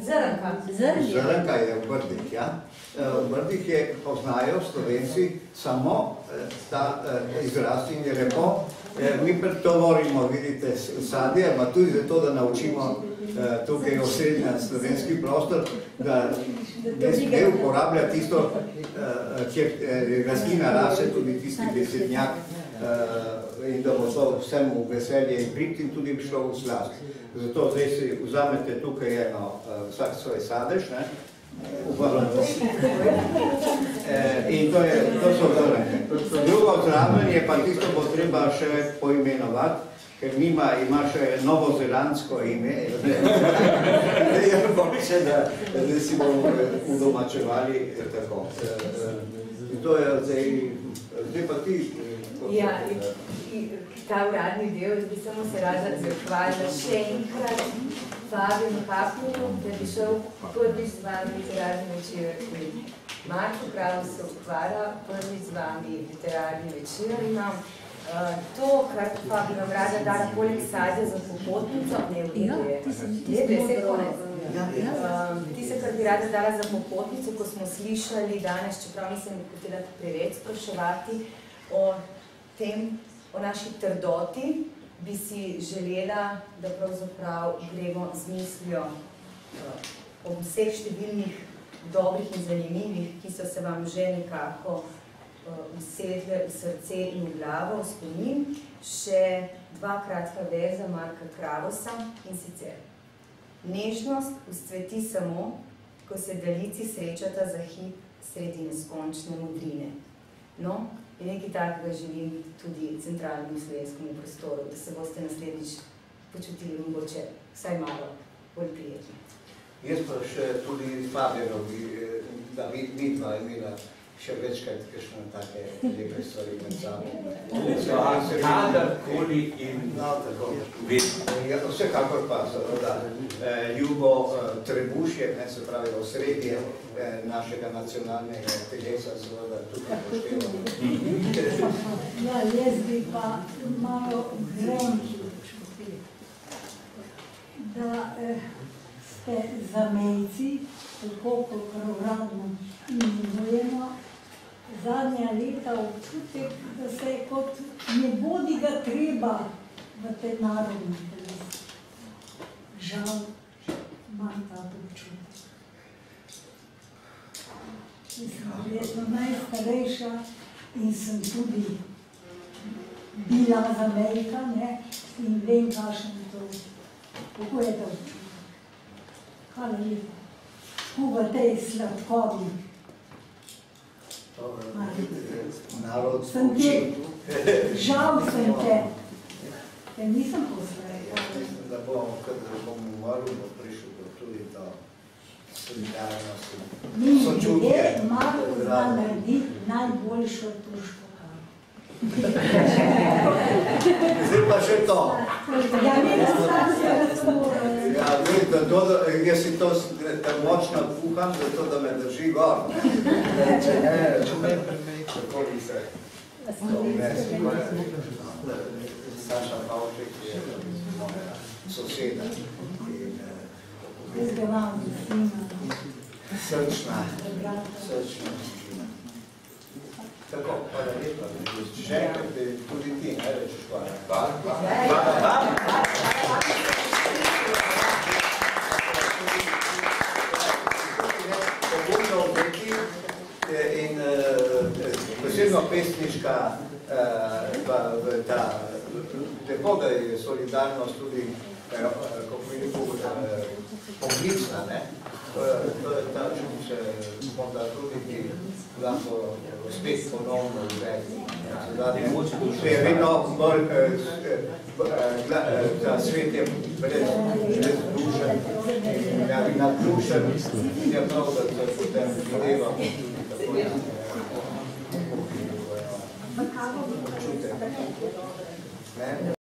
Zrnka. Zrnjevec. Zrnka je v Brdih, ja. V Brdih je, poznajo slovenci samo ta izraz in je lepo. Mi predtovorimo, vidite, sadje, pa tudi zato, da naučimo tukaj osrednja slovenski prostor, da ne uporablja tisto, kjer rastlina rase, tudi tisti besednjak, in da bo to vsem v veselje in prid in tudi šlo v slast. Zato zdaj si vzamete tukaj eno, vsak svoj sadež, ne? In to, je, to so zrnke. Drugo zraven je pa tisto, bo treba še poimenovati, ker nima, ima še novozelandsko ime. Je pa še, da, da si bomo udomačevali tako. In to je zdaj, zdaj pa ti. Ja, ta uradni del, bi samo se rada zahvalila še enkrat vabim Hapniju, da bi šel prvič z vami literarni večer. Marko Kravo se ukvarja prvič z vami literarni večer. Imam uh, to, kar pa bi vam rada dala poleg sadja za popotnico, ne v redu je. Je, da je konec. Uh, ti se, kar bi rada dala za popotnico, ko smo slišali danes, čeprav nisem hotela preveč spraševati o tem, o naši trdoti, bi si želela, da pravzaprav gremo z mislijo o vseh številnih dobrih in zanimivih, ki so se vam že nekako uh, usedle v srce in v glavo, v spomin, še dva kratka verza Marka Kravosa in sicer Nežnost vzcveti samo, ko se dalici srečata za hip sredi neskončne modrine. No, In nekaj takega želim tudi centralnemu slovenskemu prostoru, da se boste naslednjič počutili mogoče vsaj malo bolj prijetno. Jaz pa še tudi Fabjeno, da bi vidva imela še večkrat kakšne take lepe stvari med sabo. Kadarkoli in vedno. Ja, vsekakor pa seveda Ljubo Trebušje, ne se pravi v sredje našega nacionalnega telesa, seveda tukaj poštevamo. Ja, jaz bi pa malo grenki, da eh, ste zamejci, tako kot uradno imenujemo, zadnja leta občutek, da se kot ne bodi ga treba v te narodne telesi. Žal, imam ta občutek. Jaz sem verjetno najstarejša in sem tudi bila zamejka, ne, in vem, kakšen to, kako je to. Hvala lepa. V tej sladkobi. Narod sem te, žal sem te, ker nisem poslala. Da bom, kadar bom umrl, bo prišel bo tudi do solidarnosti. Mi ljudje Marko zna narediti najboljšo kavo. Zdaj pa še to. Ja, da. Ja, da to, da, jaz si to močno kuham, zato da me drži gor. Če ne, tako bi se. Saša Pavček je moja soseda. In, sina. Srčna, srčna. Tako, hvala lepa. Še enkrat tudi ti, ne rečeš hvala. Hvala. Hvala. In posebno pesniška, ta, lepo, da je solidarnost tudi eh, kako bi rekel, eh, poklicna, ne? To je, ta čut, eh, morda tudi, ki lahko spet ponovno uvedli. Se je vedno bolj, eh, eh, gla- eh, ta svet je brez, brez duše, in ja, in naddušen, in je prav, da se potem videvamo tudi tako, da se, eh, občutek. Ne?